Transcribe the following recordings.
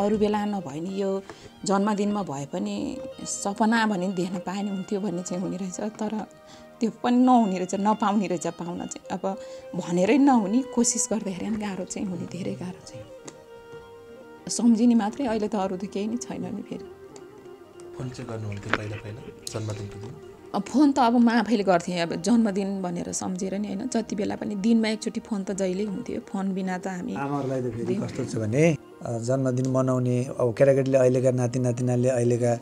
अरू बेला नभए नि यो जन्मदिनमा भए पनि सपना भने देख्न पाए नि हुन्थ्यो भन्ने चाहिँ हुने रहेछ। तर त्यो पनि नहुने रहेछ नपाउने रहेछ पाउन चाहिँ। अब भनेरै नहुने कोसिस गर्दाखेरि पनि गाह्रो चाहिँ हुने धेरै गाह्रो चाहिँ सम्झिने मात्रै अहिले त अरू त केही नै छैन नि फेरि। फोन चाहिँ गर्नुहुन्थ्यो पहिला पहिला जन्मदिनको दिन? अब फोन त अब म आफैले गर्थेँ अब जन्मदिन भनेर सम्झेर नि होइन। जति बेला पनि दिनमा एकचोटि फोन त जहिल्यै हुन्थ्यो। फोन बिना त हामी आमाहरूलाई त फेरि कस्तो छ भने जन्मदिन मनाउने अब केटाकेटीले अहिलेका नाति नातिनाले अहिलेका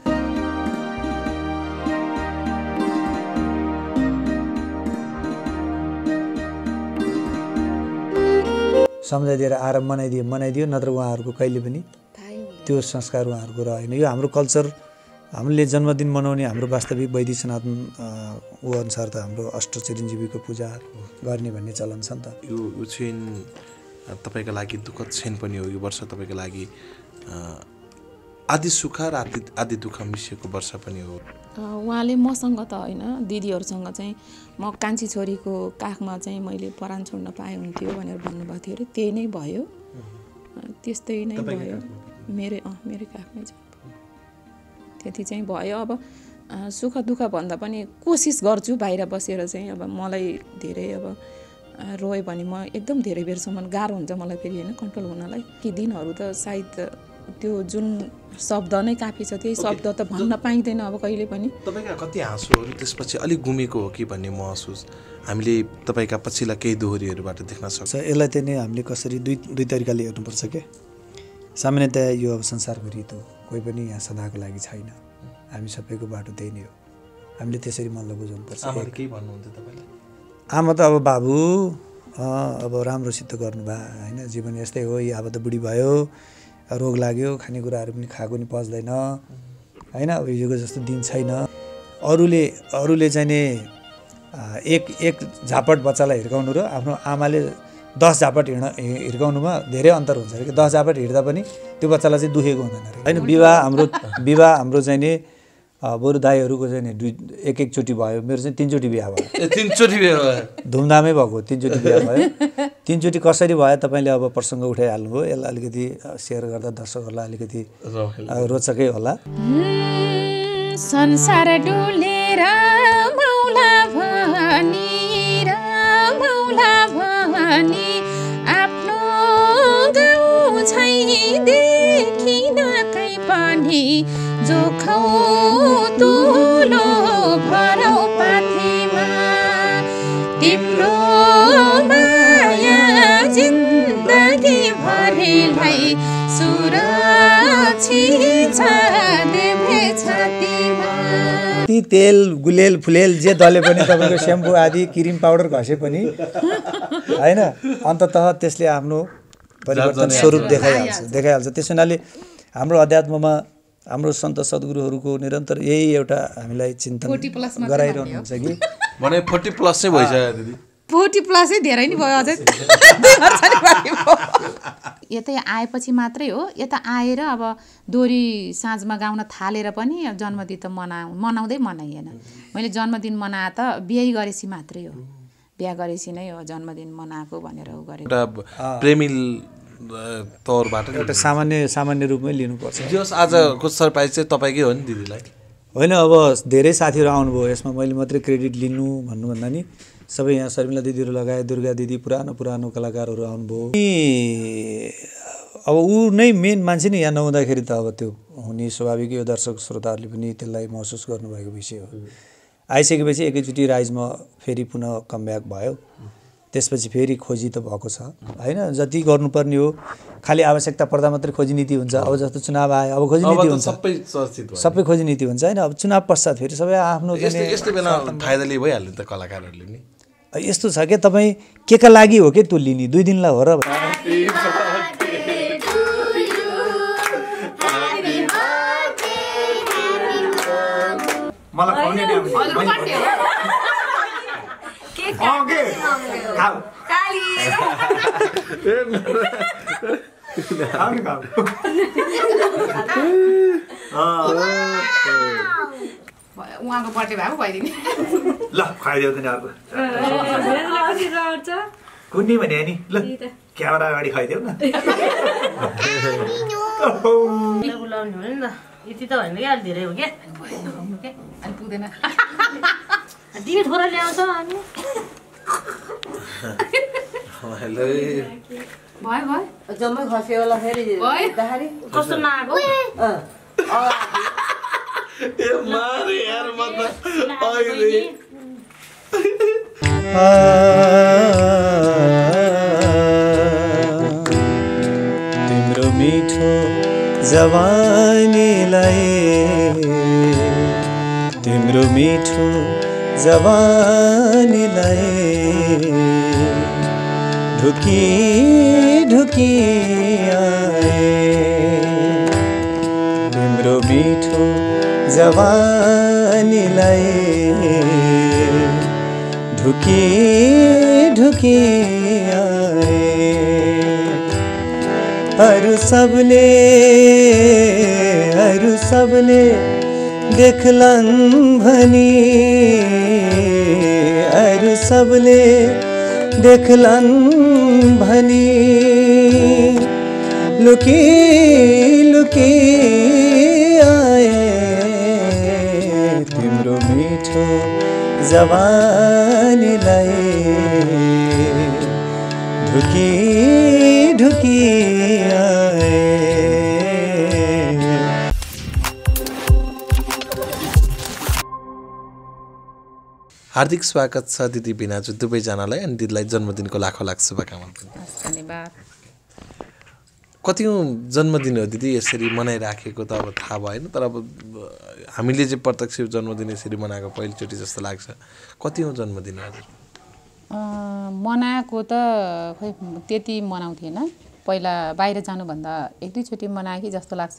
सम्झाइदिएर आएर मनाइदियो मनाइदियो नत्र उहाँहरूको कहिले पनि त्यो संस्कार उहाँहरूको रहेन। यो हाम्रो कल्चर हामीले जन्मदिन मनाउने हाम्रो वास्तविक वैदिक सनातन ऊ अनुसार त हाम्रो अष्ट चिरञ्जीवीको पूजा गर्ने भन्ने चलन छ नि त। यो तपाईँको लागि दुःखद क्षण पनि हो यो वर्ष तपाईँको लागि आदि सुख र आदि आदि दुःख मिसिएको वर्ष पनि हो। उहाँले मसँग त होइन दिदीहरूसँग चाहिँ म कान्छी छोरीको काखमा चाहिँ मैले परान छोड्न पाएँ हुन्थ्यो भनेर भन्नुभएको थियो अरे त्यही नै भयो। त्यस्तै नै भयो। मेरै अँ मेरै काखमै छ। त्यति चाहिँ भयो। अब सुख दुःख भन्दा पनि कोसिस गर्छु बाहिर बसेर चाहिँ अब मलाई धेरै अब रोयो भने म एकदम धेरै बेरसम्म गाह्रो हुन्छ मलाई फेरि होइन कन्ट्रोल हुनलाई। कि दिनहरू त सायद त्यो जुन शब्द नै काफी छ त्यही शब्द त भन्न पाइँदैन अब कहिले पनि। तपाईँका कति हाँसोहरू त्यसपछि अलिक गुमेको हो कि भन्ने महसुस? हामीले तपाईँका पछिल्ला केही दोहोरीहरूबाट देख्न सक्छौँ यसलाई चाहिँ नि हामीले कसरी दुई दुई तरिकाले हेर्नुपर्छ क्या सामान्यतया यो अब संसारको रीत हो। कोही पनि यहाँ सदाको लागि छैन। हामी सबैको बाटो त्यही नै हो। हामीले त्यसरी मल्ल बुझाउनुपर्छ। केही भन्नुहुन्थ्यो तपाईँलाई? आमा त अब बाबु अँ, अब राम्रोसित गर्नुभयो होइन? जीवन यस्तै हो यो अब त बुढी भयो रोग लाग्यो खानेकुराहरू पनि खाएको नि पच्दैन होइन? अब हिजोको जस्तो दिन छैन। अरूले अरूले चाहिँ नि एक एक झापट बच्चालाई हिर्काउनु र आफ्नो आमाले दस झापट हिँड हि- हिर्काउनुमा धेरै अन्तर हुन्छ अरे कि दस झापट हिँड्दा पनि त्यो बच्चालाई चाहिँ दुखेको हुँदैन अरे। होइन विवाह हाम्रो विवाह हाम्रो चाहिँ नि अ, बरु दाईहरूको चाहिँ नि दुई एक एकचोटि भयो। मेरो चाहिँ तिनचोटि बिहा भयो। ए तिनचोटि धुमधामै भएको तिनचोटि बिहा भयो। तिनचोटि कसरी भयो तपाईँले अब प्रसङ्ग उठाइहाल्नुभयो यसलाई अलिकति सेयर गर्दा दर्शकहरूलाई अलिकति रोचकै होला। संसार डुलेर मौला भनी र मौला भनी आफ्नो गाउँ छैदेखिन कहीँ पनि। जोखौ तुलो भरौ पाथीमा तिम्रो माया जिन्दगी भरिलाई सुरक्षित छ देवे छातीमा ती तेल गुलेल फुलेल जे दले पनि तपाईँको सेम्पू आदि क्रिम पाउडर घसे पनि होइन? अन्ततः त्यसले आफ्नो परिवर्तन स्वरूप देखाइहाल्छ देखाइहाल्छ। त्यस हुनाले हाम्रो अध्यात्ममा हाम्रो सन्त सद्गुरुहरूको निरन्तर यही एउटा हामीलाई चिन्तन गराइरहनुहुन्छ कि? भने फोर्टी प्लस चाहिँ भइसक्यो दिदी। फोर्टी प्लसै धेरै नै भयो अझै। यतै आएपछि मात्रै हो। यता आएर अब दोहोरी साँझमा गाउन थालेर पनि जन्मदिन त मना मनाउँदै मनाइएन। मैले जन्मदिन मनाए त बिहे गरेपछि मात्रै हो। बिहा गरेपछि नै हो जन्मदिन मनाएको भनेर उ गरेको। प्रेमिल तौरबाट एउटा सामान्य सामान्य रूपमै लिनुपर्छ। जस आजको सरप्राइज चाहिँ तपाईँकै हो नि दिदीलाई? होइन अब धेरै साथीहरू आउनुभयो। यसमा मैले मात्रै क्रेडिट लिनु भन्नुभन्दा नि सबै यहाँ शर्मिला दिदीहरू लगायत दुर्गा दिदी पुरानो पुरानो कलाकारहरू आउनुभयो। अब ऊ नै मेन मान्छे नै यहाँ नहुँदाखेरि त अब त्यो हुने स्वाभाविक यो दर्शक श्रोताहरूले पनि त्यसलाई महसुस गर्नुभएको विषय हो। आइसकेपछि एकैचोटि राइजमा फेरि पुनः कमब्याक भयो। त्यसपछि फेरि खोजी त भएको छ। होइन? जति गर्नुपर्ने हो खालि आवश्यकता पर्दा मात्रै खोजी नीति हुन्छ। अब जस्तो चुनाव आयो अब खोजी अब नीति त हुन्छ। सबै सबै खोजी नीति हुन्छ होइन? अब चुनाव पश्चात फेरि सबै आफ्नो यस्तो चाहिँ यस्तो बेला फाइदा भइहाल्यो नि त कलाकारहरूले नि। यस्तो छ क्या तपाईँ के का लागि हो कि त्यो लिने दुई दिनलाई हो र। उहाँको बर्थडे भएको भइदिने ल खुवाइदेऊ त नि अर्को कुन्नी भने नि ल क्यामेरा अगाडि खुवाइदेऊ न बोलाउने भने नि त यति त होइन क्या अलिक धेरै हो क्या अनि पुग्दैन तिमी थोरै ल्याउँछ अनि। हेलो। भयो भयो जम्मै खस्यो होला फेरि कस्तो नआएको तिम्रो मिठो जवानीलाई तिम्रो मिठो जवानीलाई ढुकी ढुकी आए। तिम्रो मिठो जवानीलाई ढुकी ढुकी आए। अरू सबले अरू सबले देखलन भनी अरू सबले देखलन भनी लुकी लुकी आए तिम्रो मिठो जवानीलाई ढुकी ढुकी आए हार्दिक स्वागत छ दिदी बिनाजु दुवैजनालाई अनि दिदीलाई जन्मदिनको लाखौँ लाख शुभकामना। धन्यवाद। कतिौँ जन्मदिन हो दिदी? यसरी मनाइराखेको त अब थाहा भएन तर अब हामीले चाहिँ प्रत्यक्ष जन्मदिन यसरी मनाएको पहिलोचोटि जस्तो लाग्छ। कतिौँ जन्मदिन हो हजुर मनाएको त खै त्यति मनाउँथेन। पहिला बाहिर जानुभन्दा एक दुईचोटि मनाएँ कि जस्तो लाग्छ।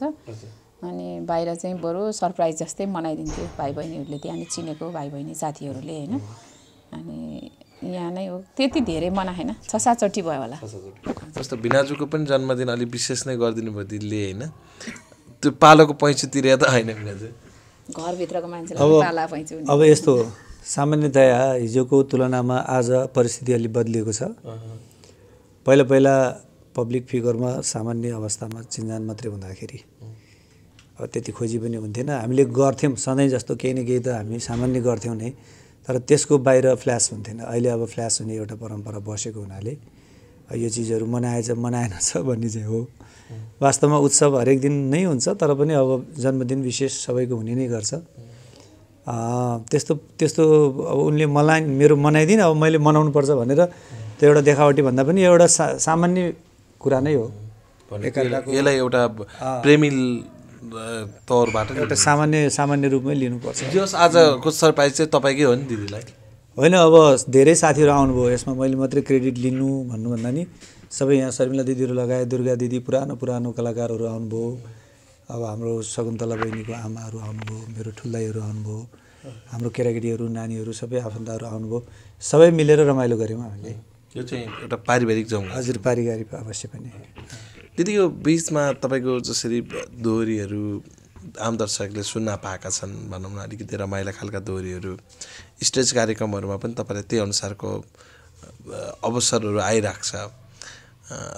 अनि बाहिर चाहिँ बरु सरप्राइज जस्तै मनाइदिन्थ्यो भाइ बहिनीहरूले त्यहाँ नि चिनेको भाइ बहिनी साथीहरूले होइन। अनि यहाँ नै हो। त्यति धेरै मनाएन छ सातचोटि भयो होला। जस्तो बिनाजुको पनि जन्मदिन अलिक विशेष नै गरिदिनु भयो दिदीले होइन। त्यो पालोको पैँचो तिरे त होइन घरभित्रको मान्छेलाई पाला पैँचो हुने। अब यस्तो हो, सामान्यतया हिजोको तुलनामा आज परिस्थिति अलिक बदलिएको छ। पहिला पहिला पब्लिक फिगरमा सामान्य अवस्थामा चिन्जान मात्रै हुँदाखेरि त्यति खोजी पनि हुन्थेन। हामीले गर्थ्यौँ सधैँ जस्तो केही न केही त हामी सामान्य गर्थ्यौँ नै तर त्यसको बाहिर फ्ल्यास हुन्थेन। अहिले अब फ्ल्यास हुने एउटा परम्परा बसेको हुनाले यो चिजहरू मनाएछ मनाएन छ भन्ने चाहिँ हो। वास्तवमा उत्सव हरेक दिन नै हुन्छ तर पनि अब जन्मदिन विशेष सबैको हुने नै गर्छ। त्यस्तो त्यस्तो अब उनले मलाई मेरो मनाइदिन अब मैले मनाउनु पर्छ भनेर त्यो एउटा देखावटी भन्दा पनि एउटा सा सामान्य कुरा नै हो। यसलाई एउटा प्रेमी तौरबाट एउटा सामान्य सामान्य रूपमै लिनुपर्छ। जस आजको सरप्राइज चाहिँ तपाईँकै हो नि दिदीलाई? होइन अब धेरै साथीहरू आउनुभयो। यसमा मैले मात्रै क्रेडिट लिनु भन्नुभन्दा नि सबै यहाँ शर्मिला दिदीहरू लगायत दुर्गा दिदी पुरानो पुरानो कलाकारहरू आउनुभयो। अब हाम्रो शकुन्तला बहिनीको आमाहरू आउनुभयो मेरो ठुल्दाईहरू आउनुभयो हाम्रो केटाकेटीहरू नानीहरू सबै आफन्तहरू आउनुभयो। सबै मिलेर रमाइलो गऱ्यौँ हामीले। यो चाहिँ एउटा पारिवारिक जाउँ हजुर पारिवारिक अवश्य पनि। दिदी यो बिचमा तपाईँको जसरी दोहोरीहरू आम दर्शकले सुन्न पाएका छन् भनौँ न अलिकति रमाइला खालका दोहोरीहरू स्टेज कार्यक्रमहरूमा पनि तपाईँलाई त्यही अनुसारको अवसरहरू आइरहेको छ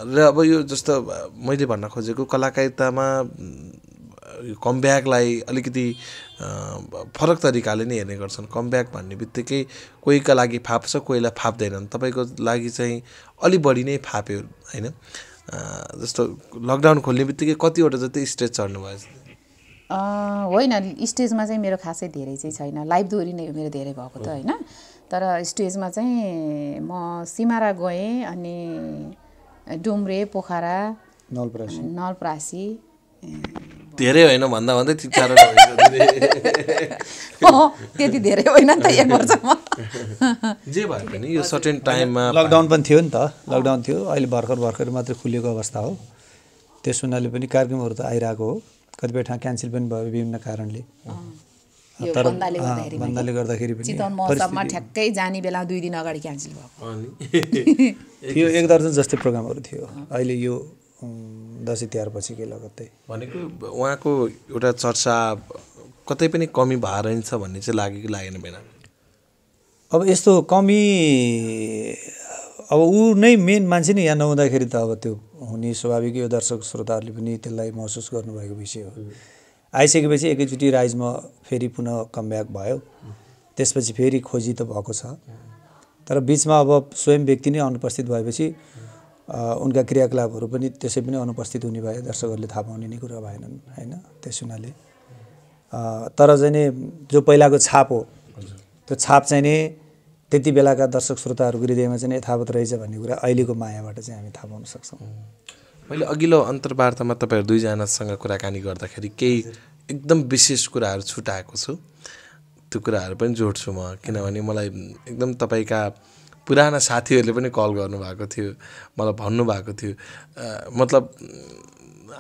र अब यो जस्तो मैले भन्न खोजेको कलाकारितामा कमब्याकलाई अलिकति फरक तरिकाले नै हेर्ने गर्छन्। कमब्याक भन्ने बित्तिकै कोहीका लागि फाप्छ कोहीलाई फाप्दैनन्। तपाईँको लागि चाहिँ अलिक बढी नै फाप्यो होइन? जस्तो लकडाउन खोल्ने बित्तिकै कतिवटा जति स्टेज चढ्नु भयो? अँ, होइन स्टेजमा चाहिँ मेरो खासै धेरै चाहिँ छैन। लाइभ दोहोरी नै हो मेरो धेरै भएको त होइन। तर स्टेजमा चाहिँ म सिमारा गएँ अनि डुम्रे पोखरा नलप्रासी। नलप्रासी धेरै होइन भन्दा भन्दै तिन चारवटा। अँ, त्यति धेरै होइन नि त एक वर्षमा। जे भए पनि यो सर्टेन टाइममा लकडाउन पनि थियो नि त लकडाउन थियो। अहिले भर्खर भर्खर मात्रै खुलेको अवस्था हो। त्यस हुनाले पनि कार्यक्रमहरू त आइरहेको हो। कतिपय ठाउँ क्यान्सल पनि भयो विभिन्न कारणले। तर बन्दाले गर्दाखेरि पनि चितवन महोत्सवमा ठ्याक्कै जाने बेला दुई दिन अगाडि क्यान्सल भएको। अनि? थियो एक दर्जन जस्तै प्रोग्रामहरू थियो। अहिले यो दसैँ तिहार पछिकै लगत्तै भनेको उहाँको एउटा चर्चा कतै पनि कमी भएर रहन्छ भन्ने चाहिँ लाग्यो कि लागेन बेला अब यस्तो कमी अब ऊ नै मेन मान्छे नै यहाँ नहुँदाखेरि त अब त्यो हुने स्वाभाविक यो दर्शक श्रोताहरूले पनि त्यसलाई महसुस गर्नुभएको विषय हो। आइसकेपछि एकैचोटि राइजमा फेरि पुनः कमब्याक भयो। त्यसपछि फेरि खोजी त भएको छ। तर बिचमा अब स्वयं व्यक्ति नै अनुपस्थित भएपछि उनका क्रियाकलापहरू पनि त्यसै पनि अनुपस्थित हुने भए दर्शकहरूले थाहा पाउने नै कुरा भएनन् होइन? त्यस हुनाले। तर चाहिँ नि जो पहिलाको छाप हो त्यो छाप चाहिँ नि त्यति बेलाका दर्शक श्रोताहरूको हृदयमा चाहिँ नि यथावत रहेछ भन्ने कुरा अहिलेको मायाबाट चाहिँ हामी थाहा पाउन सक्छौँ। मैले अघिल्लो अन्तर्वार्तामा तपाईँहरू दुईजनासँग कुराकानी गर्दाखेरि केही एकदम विशेष कुराहरू छुटाएको छु। त्यो कुराहरू पनि जोड्छु म किनभने मलाई एकदम तपाईँका पुराना साथीहरूले पनि कल गर्नुभएको थियो मलाई भन्नुभएको थियो। मतलब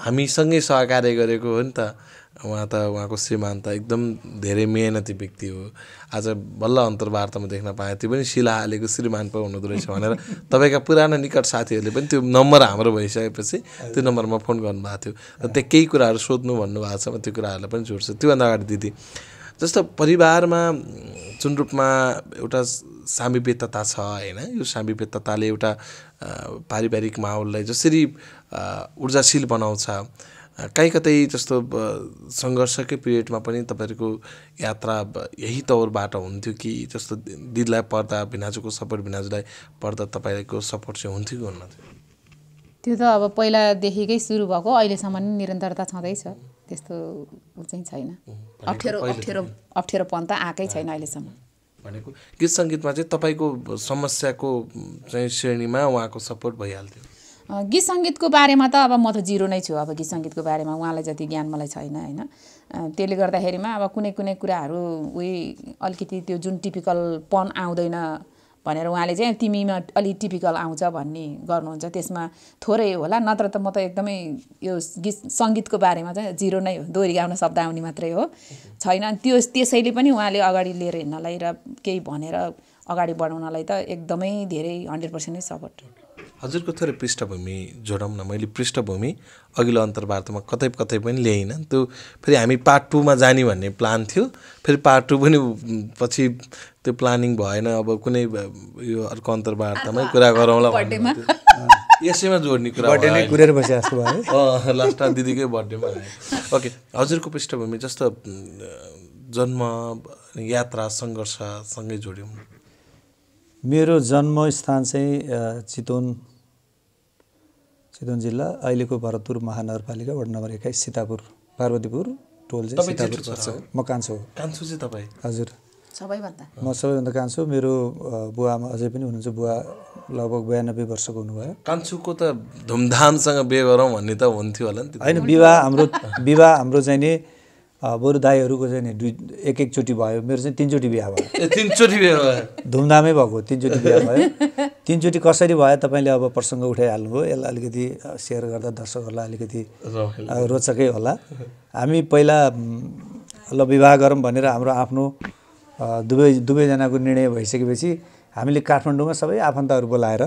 हामीसँगै सहकार्य गरेको हो नि त। उहाँ त उहाँको श्रीमान त एकदम धेरै मेहनती व्यक्ति हो। आज बल्ल अन्तर्वार्तामा देख्न पाएँ त्यो पनि शिला हालेको श्रीमान पो हुनुहुँदो रहेछ भनेर। तपाईँका पुराना निकट साथीहरूले पनि त्यो नम्बर हाम्रो भइसकेपछि त्यो नम्बरमा फोन गर्नुभएको थियो। र त्यहाँ केही कुराहरू सोध्नु भन्नुभएको छ म त्यो कुराहरूलाई पनि जोड्छु। त्योभन्दा अगाडि दिदी जस्तो परिवारमा जुन रूपमा एउटा सामिप्यता छ होइन? यो सामिप्यताले एउटा पारिवारिक माहौललाई जसरी ऊर्जाशील बनाउँछ। कहीँ कतै जस्तो सङ्घर्षकै पिरियडमा पनि तपाईँहरूको यात्रा यही तौरबाट हुन्थ्यो कि जस्तो दिदीलाई पर्दा भिनाजुको सपोर्ट भिनाजुलाई पर्दा तपाईँको सपोर्ट चाहिँ हुन्थ्यो कि हुन्न थियो त्यो त अब पहिलादेखिकै सुरु भएको अहिलेसम्म नि निरन्तरता छँदैछ। त्यस्तो ऊ चाहिँ छैन। अप्ठ्यारो अप्ठ्यारो अप्ठ्यारोपन त आएकै छैन अहिलेसम्म। भनेको। गीत सङ्गीतमा चाहिँ तपाईँको समस्याको चाहिँ श्रेणीमा उहाँको सपोर्ट भइहाल्थ्यो। गीत सङ्गीतको बारेमा त अब म त जिरो नै छु अब गीत सङ्गीतको बारेमा उहाँलाई जति ज्ञान मलाई छैन होइन। त्यसले गर्दाखेरिमा अब कुनै कुनै कुराहरू उही अलिकति त्यो जुन टिपिकल पन आउँदैन भनेर उहाँले चाहिँ तिमीमा अलिक टिपिकल आउँछ भन्ने गर्नुहुन्छ। त्यसमा थोरै होला नत्र त म त एकदमै यो गीत सङ्गीतको बारेमा चाहिँ जिरो नै हो। दोहोरी गाउन शब्द आउने मात्रै हो। छैन त्यो त्यसैले पनि उहाँले अगाडि लिएर हिँड्नलाई र केही भनेर अगाडि बढाउनलाई त एकदमै धेरै हन्ड्रेड पर्सेन्ट नै सपोर्ट हजुरको थोरै पृष्ठभूमि जोडौँ न मैले पृष्ठभूमि अघिल्लो अन्तर्वार्तामा कतै कतै पनि ल्याइनँ। त्यो फेरि हामी पार्ट टूमा जाने भन्ने प्लान थियो। फेरि पार्ट टू पनि पछि त्यो प्लानिङ भएन। अब कुनै यो अर्को अन्तर्वार्तामै कुरा गरौँला। यसैमा जोड्ने कुरा बर्थडे भयो नै अहिले। कुरेर बसे जस्तो भयो अँ, लास्टमा दिदीकै बर्थडेमा ओके हजुरको पृष्ठभूमि जस्तो जन्म यात्रा सङ्घर्षसँगै जोड्यौँ। मेरो जन्मस्थान चाहिँ चितवन चितवन जिल्ला अहिलेको भरतपुर महानगरपालिका वार्ड नम्बर एक्काइस सीतापुर पार्वतीपुर टोल चाहिँ सीतापुर पर्छ? म कान्छो कान्छु चाहिँ तपाईँ? हजुर। सबैभन्दा। म सबैभन्दा कान्छो मेरो अ, बुवामा अझै पनि हुनुहुन्छ। बुवा लगभग बयानब्बे वर्षको हुनुभयो। कान्छुको त धुमधामसँग बिहे गरौँ भन्ने त हुन्थ्यो होला नि होइन विवाह हाम्रो विवाह हाम्रो चाहिँ नि बरु दाईहरूको चाहिँ नि दुई एक एकचोटि भयो। मेरो चाहिँ तिनचोटि बिहा भयो। तिनचोटि बिहे भयो? धुमधामै भएको तिनचोटि बिहा भयो। तिनचोटि कसरी भयो तपाईँले अब प्रसङ्ग उठाइहाल्नुभयो? यसलाई अलिकति सेयर गर्दा दर्शकहरूलाई अलिकति रोचकै होला। हामी पहिला ल विवाह गरौँ भनेर हाम्रो आफ्नो दुवै दुवैजनाको निर्णय भइसकेपछि हामीले काठमाडौँमा सबै आफन्तहरू बोलाएर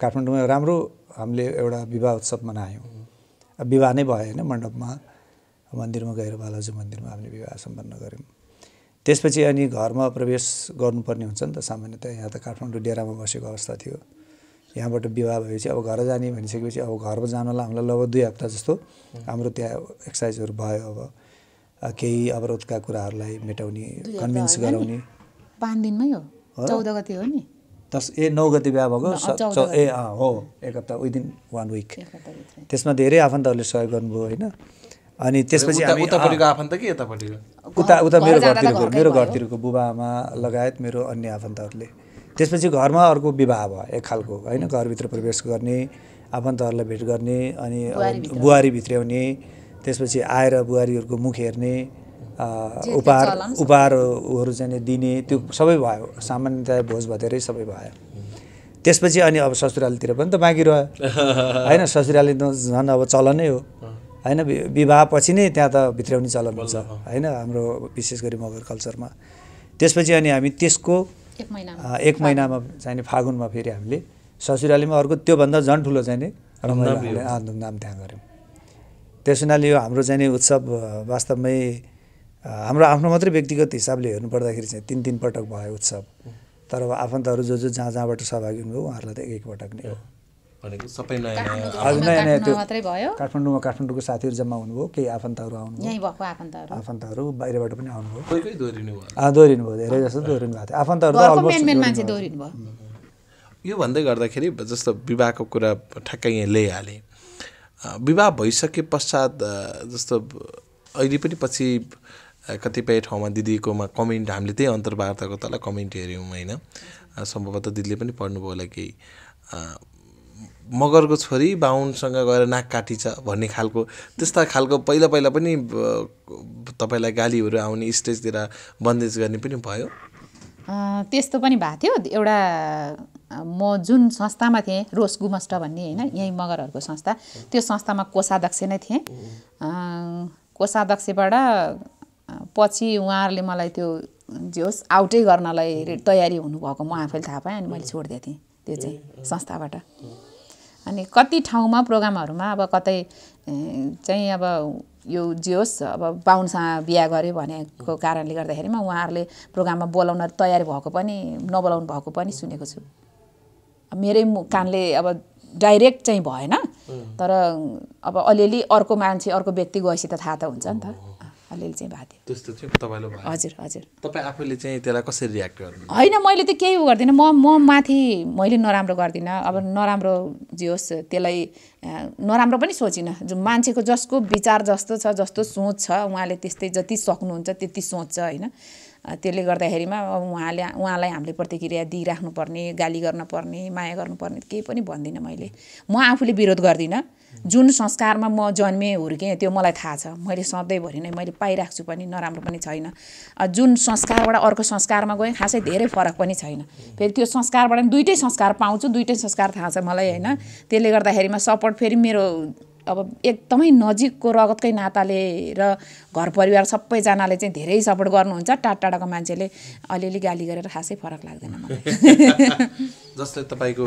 काठमाडौँमा राम्रो हामीले एउटा विवाह उत्सव मनायौँ। विवाह नै भयो होइन मण्डपमा। मन्दिरमा गएर बालाजी मन्दिरमा हामीले विवाह सम्पन्न गऱ्यौँ। त्यसपछि अनि घरमा प्रवेश गर्नुपर्ने हुन्छ नि त सामान्यतः यहाँ त काठमाडौँ डेरामा बसेको अवस्था थियो। यहाँबाट विवाह भएपछि अब घर जाने भनिसकेपछि अब घरमा जानलाई हामीलाई लगभग दुई हप्ता जस्तो हाम्रो त्यहाँ एक्सर्साइजहरू भयो अब। केही अवरोधका कुराहरूलाई मेटाउने कन्भिन्स गराउने। पाँच दिनमै हो? चौध गते हो नि? दस ए नौ गति बिहा भएको ए अँ, हो एक हप्ता विदिन वान विक त्यसमा धेरै आफन्तहरूले सहयोग गर्नुभयो होइन? अनि त्यसपछि उतापट्टिको आफन्त कि यतापट्टिको उता उता मेरो घरतिरको मेरो। घरतिरको बुबा आमा लगायत मेरो अन्य आफन्तहरूले। त्यसपछि घरमा अर्को विवाह भयो एक खालको होइन? घरभित्र प्रवेश गर्ने आफन्तहरूलाई भेट गर्ने अनि बुहारी भित्र्याउने त्यसपछि आएर बुहारीहरूको मुख हेर्ने उपहार उपहारहरू चाहिँ नि दिने त्यो सबै भयो। सामान्यतया भोज भतेरै सबै भयो। त्यसपछि अनि अब ससुरालीतिर पनि त बाँकी रह्यो। होइन? ससुराली त झन् अब चलनै हो। होइन विवाहपछि नै त्यहाँ त भित्र्याउने चलन हुन्छ। होइन हाम्रो विशेष गरी मगर कल्चरमा। त्यसपछि अनि हामी त्यसको एक महिनामा। अ, एक महिनामा चाहिँ नि फागुनमा फेरि हामीले ससुरालीमा अर्को त्योभन्दा झन् ठुलो चाहिँ नि रमाइलो धुमधाम त्यहाँ गऱ्यौँ। त्यस हुनाले यो हाम्रो चाहिँ नि उत्सव वास्तवमै हाम्रो आफ्नो मात्रै व्यक्तिगत हिसाबले हेर्नु पर्दाखेरि चाहिँ तिन तिन पटक भयो उत्सव। तर अब आफन्तहरू जो जो जहाँ जहाँबाट सहभागी हुनुभयो उहाँहरूलाई त एक एकपटक नै हो। भनेको सबै नयाँ नयाँ हजुर नयाँ नयाँ त्यो काठमाडौँमा मात्रै भयो। काठमाडौँमा काठमाडौँको साथीहरू जम्मा हुनुभयो केही आफन्तहरू आउनुभयो। आफन्तहरू। आफन्तहरू बाहिरबाट पनि आउनुभयो। दोहोरिनु भयो आ, दोहोरिनु भयो धेरै जस्तो दोहोरिनु भएको थियो। आफन्तहरू यो भन्दै गर्दाखेरि जस्तो विवाहको कुरा ठ्याक्कै यहाँ ल्याइहालेँ। विवाह भइसके पश्चात जस्तो अहिले पनि पछि कतिपय ठाउँमा दिदीकोमा कमेन्ट हामीले त्यही अन्तर्वार्ताको तल कमेन्ट हेऱ्यौँ होइन। सम्भवतः दिदीले पनि पढ्नुभयो होला केही। मगरको छोरी बाहुनसँग गएर नाक काटिछ भन्ने खालको त्यस्ता खालको पहिला पहिला पनि तपाईँलाई गालीहरू आउने स्टेजतिर बन्देज गर्ने पनि भयो। त्यस्तो पनि भएको थियो। एउटा म जुन संस्थामा थिएँ रोस गुमस्ट भन्ने होइन यहीँ मगरहरूको संस्था त्यो संस्थामा कोषाध्यक्ष नै थिएँ। कोषाध्यक्षबाट पछि उहाँहरूले मलाई त्यो जे होस् आउटै गर्नलाई तयारी हुनुभएको म आफैले थाहा पाएँ अनि मैले छोडिदिएको थिएँ त्यो चाहिँ संस्थाबाट। अनि कति ठाउँमा प्रोग्रामहरूमा अब कतै चाहिँ अब यो जे होस् अब बाहुनसँग बिहा गऱ्यो भनेको कारणले गर्दाखेरिमा उहाँहरूले प्रोग्राममा बोलाउन तयार भएको पनि नबोलाउनु भएको पनि सुनेको छु। मेरै मु- कानले अब डाइरेक्ट चाहिँ भएन तर अब अलिअलि अर्को मान्छे अर्को व्यक्ति गएपछि त थाहा त हुन्छ नि त। अलिअलि चाहिँ भएको थियो। त्यस्तो तपाईँलाई हजुर हजुर। तपाईँ आफैले चाहिँ त्यसलाई कसरी रियाक्ट गर्नु होइन मैले त केही गर्दिनँ। म म माथि मैले नराम्रो गर्दिनँ। अब नराम्रो जे होस् त्यसलाई नराम्रो पनि सोचिनँ। जो मान्छेको जसको विचार जस्तो छ जस्तो सोच छ उहाँले त्यस्तै जति सक्नुहुन्छ त्यति सोच्छ होइन। त्यसले गर्दाखेरिमा अब उहाँले उहाँलाई हामीले प्रतिक्रिया दिइराख्नुपर्ने गाली गर्न पर्ने माया गर्नुपर्ने केही पनि भन्दिनँ मैले। म आफूले विरोध गर्दिनँ। जुन संस्कारमा म जन्मेँ हुर्केँ त्यो मलाई थाहा छ। मैले सधैँभरि नै मैले पाइरहेको छु पनि नराम्रो पनि छैन। जुन संस्कारबाट अर्को संस्कारमा गएँ खासै धेरै फरक पनि छैन। फेरि त्यो संस्कारबाट दुइटै संस्कार पाउँछु दुइटै संस्कार थाहा छ मलाई होइन? त्यसले गर्दाखेरिमा सपोर्ट फेरि मेरो अब एकदमै नजिकको रगतकै नाताले र घर परिवार सबैजनाले चाहिँ धेरै सपोर्ट गर्नुहुन्छ। टाढा टाढाको मान्छेले अलिअलि गाली गरेर खासै फरक लाग्दैन जसले तपाईँको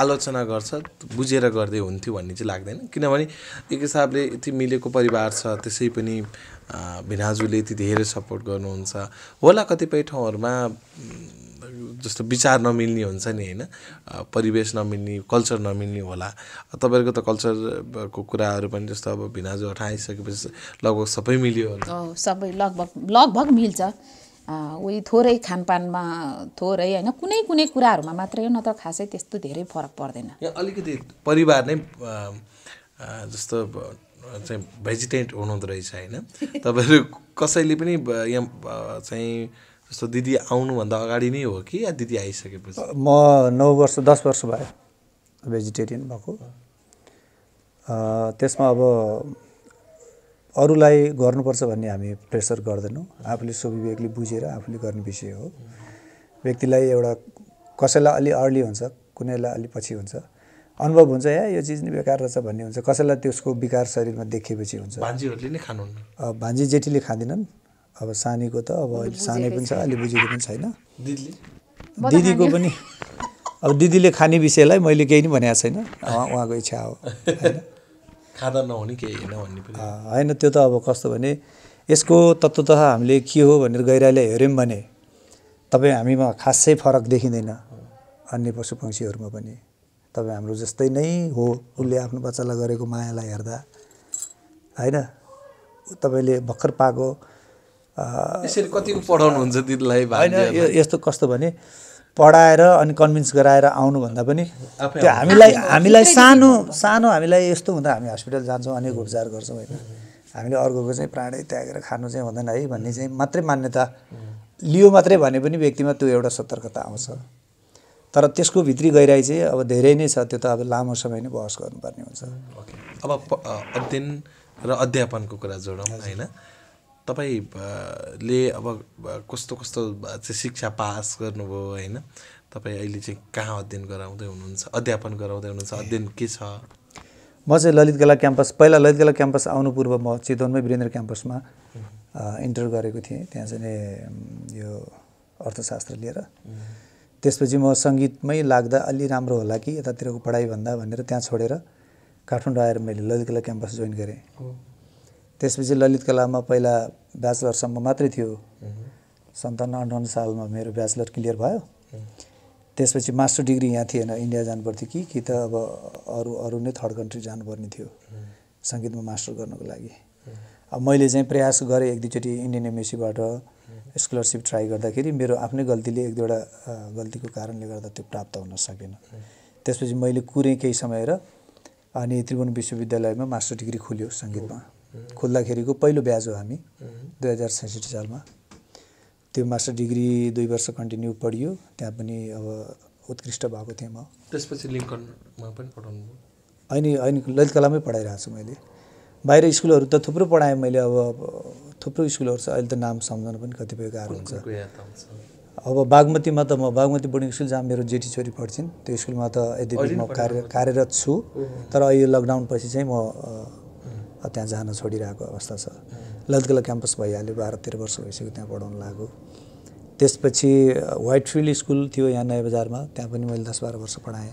आलोचना गर्छ बुझेर गर्दै हुन्थ्यो भन्ने चाहिँ लाग्दैन। किनभने एक हिसाबले यति मिलेको परिवार छ त्यसै पनि भिनाजुले यति धेरै सपोर्ट गर्नुहुन्छ। होला कतिपय ठाउँहरूमा जस्तो विचार नमिल्ने हुन्छ नि होइन? परिवेश नमिल्ने कल्चर नमिल्ने होला। तपाईँहरूको त कल्चरको कुराहरू पनि जस्तो अब भिनाजु हटाइसकेपछि लगभग सबै मिल्यो होला। सबै लगभग लगभग मिल्छ। उही थोरै खानपानमा थोरै होइन कुनै कुनै कुराहरूमा मात्रै हो नत्र खासै त्यस्तो धेरै फरक पर्दैन। अलिकति परिवार नै जस्तो चाहिँ भेजिटेट हुनुहुँदो रहेछ होइन? तपाईँहरू कसैले पनि यहाँ चाहिँ जस्तो दिदी आउनुभन्दा अगाडि नै हो कि या दिदी आइसकेपछि? म नौ वर्ष दस वर्ष भयो भेजिटेरियन भएको। त्यसमा अब अरूलाई गर्नुपर्छ भन्ने हामी प्रेसर गर्दैनौँ। आफूले स्वविवेकले बुझेर आफूले गर्ने विषय हो। व्यक्तिलाई एउटा कसैलाई अलि अर्ली हुन्छ कुनैलाई अलि पछि हुन्छ। अनुभव हुन्छ या यो चिज नै बेकार रहेछ भन्ने हुन्छ। कसैलाई त्यसको विकार शरीरमा देखिएपछि हुन्छ। भान्जीहरूले नै खानुहुन्न। भान्जी जेठीले खाँदैनन्। अब सानीको त अब अहिले सानै पनि छ अलि बुझेको पनि छैन। दिदीको पनि। अब दिदीले खाने विषयलाई मैले केही नै भनेको छैन। उहाँ उहाँको इच्छा हो। होइन। खाँदा नहुने केही होइन भन्ने पनि। अँ, होइन त्यो त अब कस्तो भने यसको तत्त्वतः हामीले के हो भनेर गहिराईलाई हेऱ्यौँ भने तपाईँ हामीमा खासै फरक देखिँदैन अन्य पशु पक्षीहरूमा पनि। तपाईँ हाम्रो जस्तै नै हो। उसले आफ्नो बच्चालाई गरेको मायालाई हेर्दा। होइन? तपाईँले भर्खर पाएको यसरी कतिको पढाउनुहुन्छ दिदीलाई होइन यस्तो कस्तो भने पढाएर अनि कन्भिन्स गराएर आउनुभन्दा पनि त्यो हामीलाई हामीलाई सानो सानो हामीलाई यस्तो हुँदा हामी हस्पिटल जान्छौँ अनेक उपचार गर्छौँ होइन। हामीले अर्कोको चाहिँ प्राणै त्यागेर खानु चाहिँ हुँदैन है भन्ने चाहिँ मात्रै मान्यता लियो मात्रै भने पनि व्यक्तिमा त्यो एउटा सतर्कता आउँछ। तर त्यसको भित्री गइराइ चाहिँ अब धेरै नै छ त्यो त अब लामो समय नै बहस गर्नुपर्ने हुन्छ। ओके अब अध्ययन र अध्यापनको कुरा जोडौँ होइन? तपाईँ अ, ले अब कस्तो कस्तो चाहिँ शिक्षा पास गर्नुभयो होइन? तपाईँ अहिले चाहिँ कहाँ अध्ययन गराउँदै हुनुहुन्छ? अध्यापन गराउँदै हुनुहुन्छ? अध्ययन के छ? म चाहिँ ललित कला क्याम्पस पहिला ललित कला क्याम्पस आउनु पूर्व म चितवनमै वीरेन्द्र क्याम्पसमा इन्टर गरेको थिएँ। त्यहाँ चाहिँ यो अर्थशास्त्र लिएर। त्यसपछि म सङ्गीतमै लाग्दा अलि राम्रो होला कि यतातिरको पढाइभन्दा भनेर त्यहाँ छोडेर काठमाडौँ आएर मैले ललित कला क्याम्पस जोइन गरेँ। त्यसपछि ललित कलामा पहिला ब्याचलरसम्म मात्रै थियो। सन्ताउन्न अन्ठाउन्न सालमा मेरो ब्याचलर क्लियर भयो। त्यसपछि मास्टर डिग्री यहाँ थिएन इन्डिया जानुपर्थ्यो कि कि त अब अरू अरू नै थर्ड कन्ट्री जानुपर्ने थियो। सङ्गीतमा मास्टर गर्नको लागि। अब मैले चाहिँ प्रयास गरेँ एक दुईचोटि इन्डियन एमएसीबाट स्कलरसिप ट्राई गर्दाखेरि मेरो आफ्नै गल्तीले एक दुईवटा गल्तीको कारणले गर्दा त्यो प्राप्त हुन सकेन। त्यसपछि मैले कुरेँ केही समय र अनि त्रिभुवन विश्वविद्यालयमा मास्टर डिग्री खुल्यो सङ्गीतमा। खुल्दाखेरिको पहिलो ब्याच हो हामी दुई हजार छैसठी सालमा। त्यो मास्टर डिग्री दुई वर्ष कन्टिन्यू पढियो त्यहाँ पनि अब उत्कृष्ट भएको थिएँ म। त्यसपछि लिङ्कनमा पनि पठाउनु अहिले अहिले ललित कलामै पढाइरहेको छु मैले। बाहिर स्कुलहरू त थुप्रो पढाएँ मैले अब थुप्रो स्कुलहरू छ अहिले त नाम सम्झाउन पनि कतिपय गाह्रो हुन्छ। याद अब बागमतीमा त म बागमती बोर्डिङ स्कुल जहाँ मेरो जेठी छोरी पढ्छिन् त्यो स्कुलमा त यद्यपि म कार्य कार्यरत छु। तर अहिले लकडाउन पछि चाहिँ म त्यहाँ जान छोडिरहेको अवस्था छ। ललितकला क्याम्पस भइहाल्यो बाह्र तेह्र वर्ष भइसक्यो त्यहाँ पढाउन लाग्यो त्यसपछि वाइट फिल्ड स्कुल थियो यहाँ नयाँ बजारमा त्यहाँ पनि मैले दस बाह्र वर्ष पढाएँ।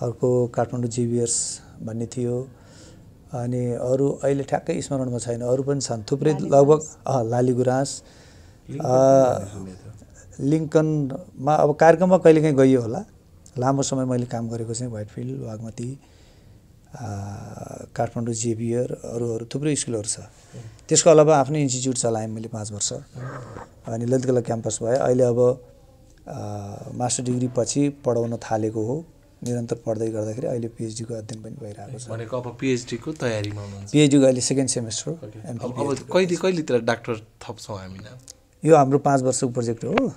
अर्को काठमाडौँ जिबिएस भन्ने थियो। अनि अरू अहिले ठ्याक्कै स्मरणमा छैन अरू पनि छन्। थुप्रै लगभग अँ, लाली गुराँस। लिङ्कनमा अब कार्यक्रममा कहिलेकाहीँ गइयो होला। लामो समय मैले काम गरेको चाहिँ व्हाइट फिल्ड बागमती। काठमाडौँ जेबियर अरू अरू थुप्रै स्कुलहरू छ। त्यसको अलावा आफ्नै इन्स्टिच्युट चलाएँ मैले पाँच वर्ष। अनि ललितकला क्याम्पस भयो। अहिले अब मास्टर डिग्री पछि पढाउन थालेको हो। निरन्तर पढ्दै गर्दाखेरि अहिले पिएचडीको अध्ययन पनि भइरहेको छ। भनेको अब पिएचडीको तयारीमा हुनुहुन्छ। पिएचडीको अहिले सेकेन्ड सेमेस्टर अब कहिले कहिलेतिर डाक्टर थप्छौँ हामी यो हाम्रो पाँच वर्षको प्रोजेक्ट हो।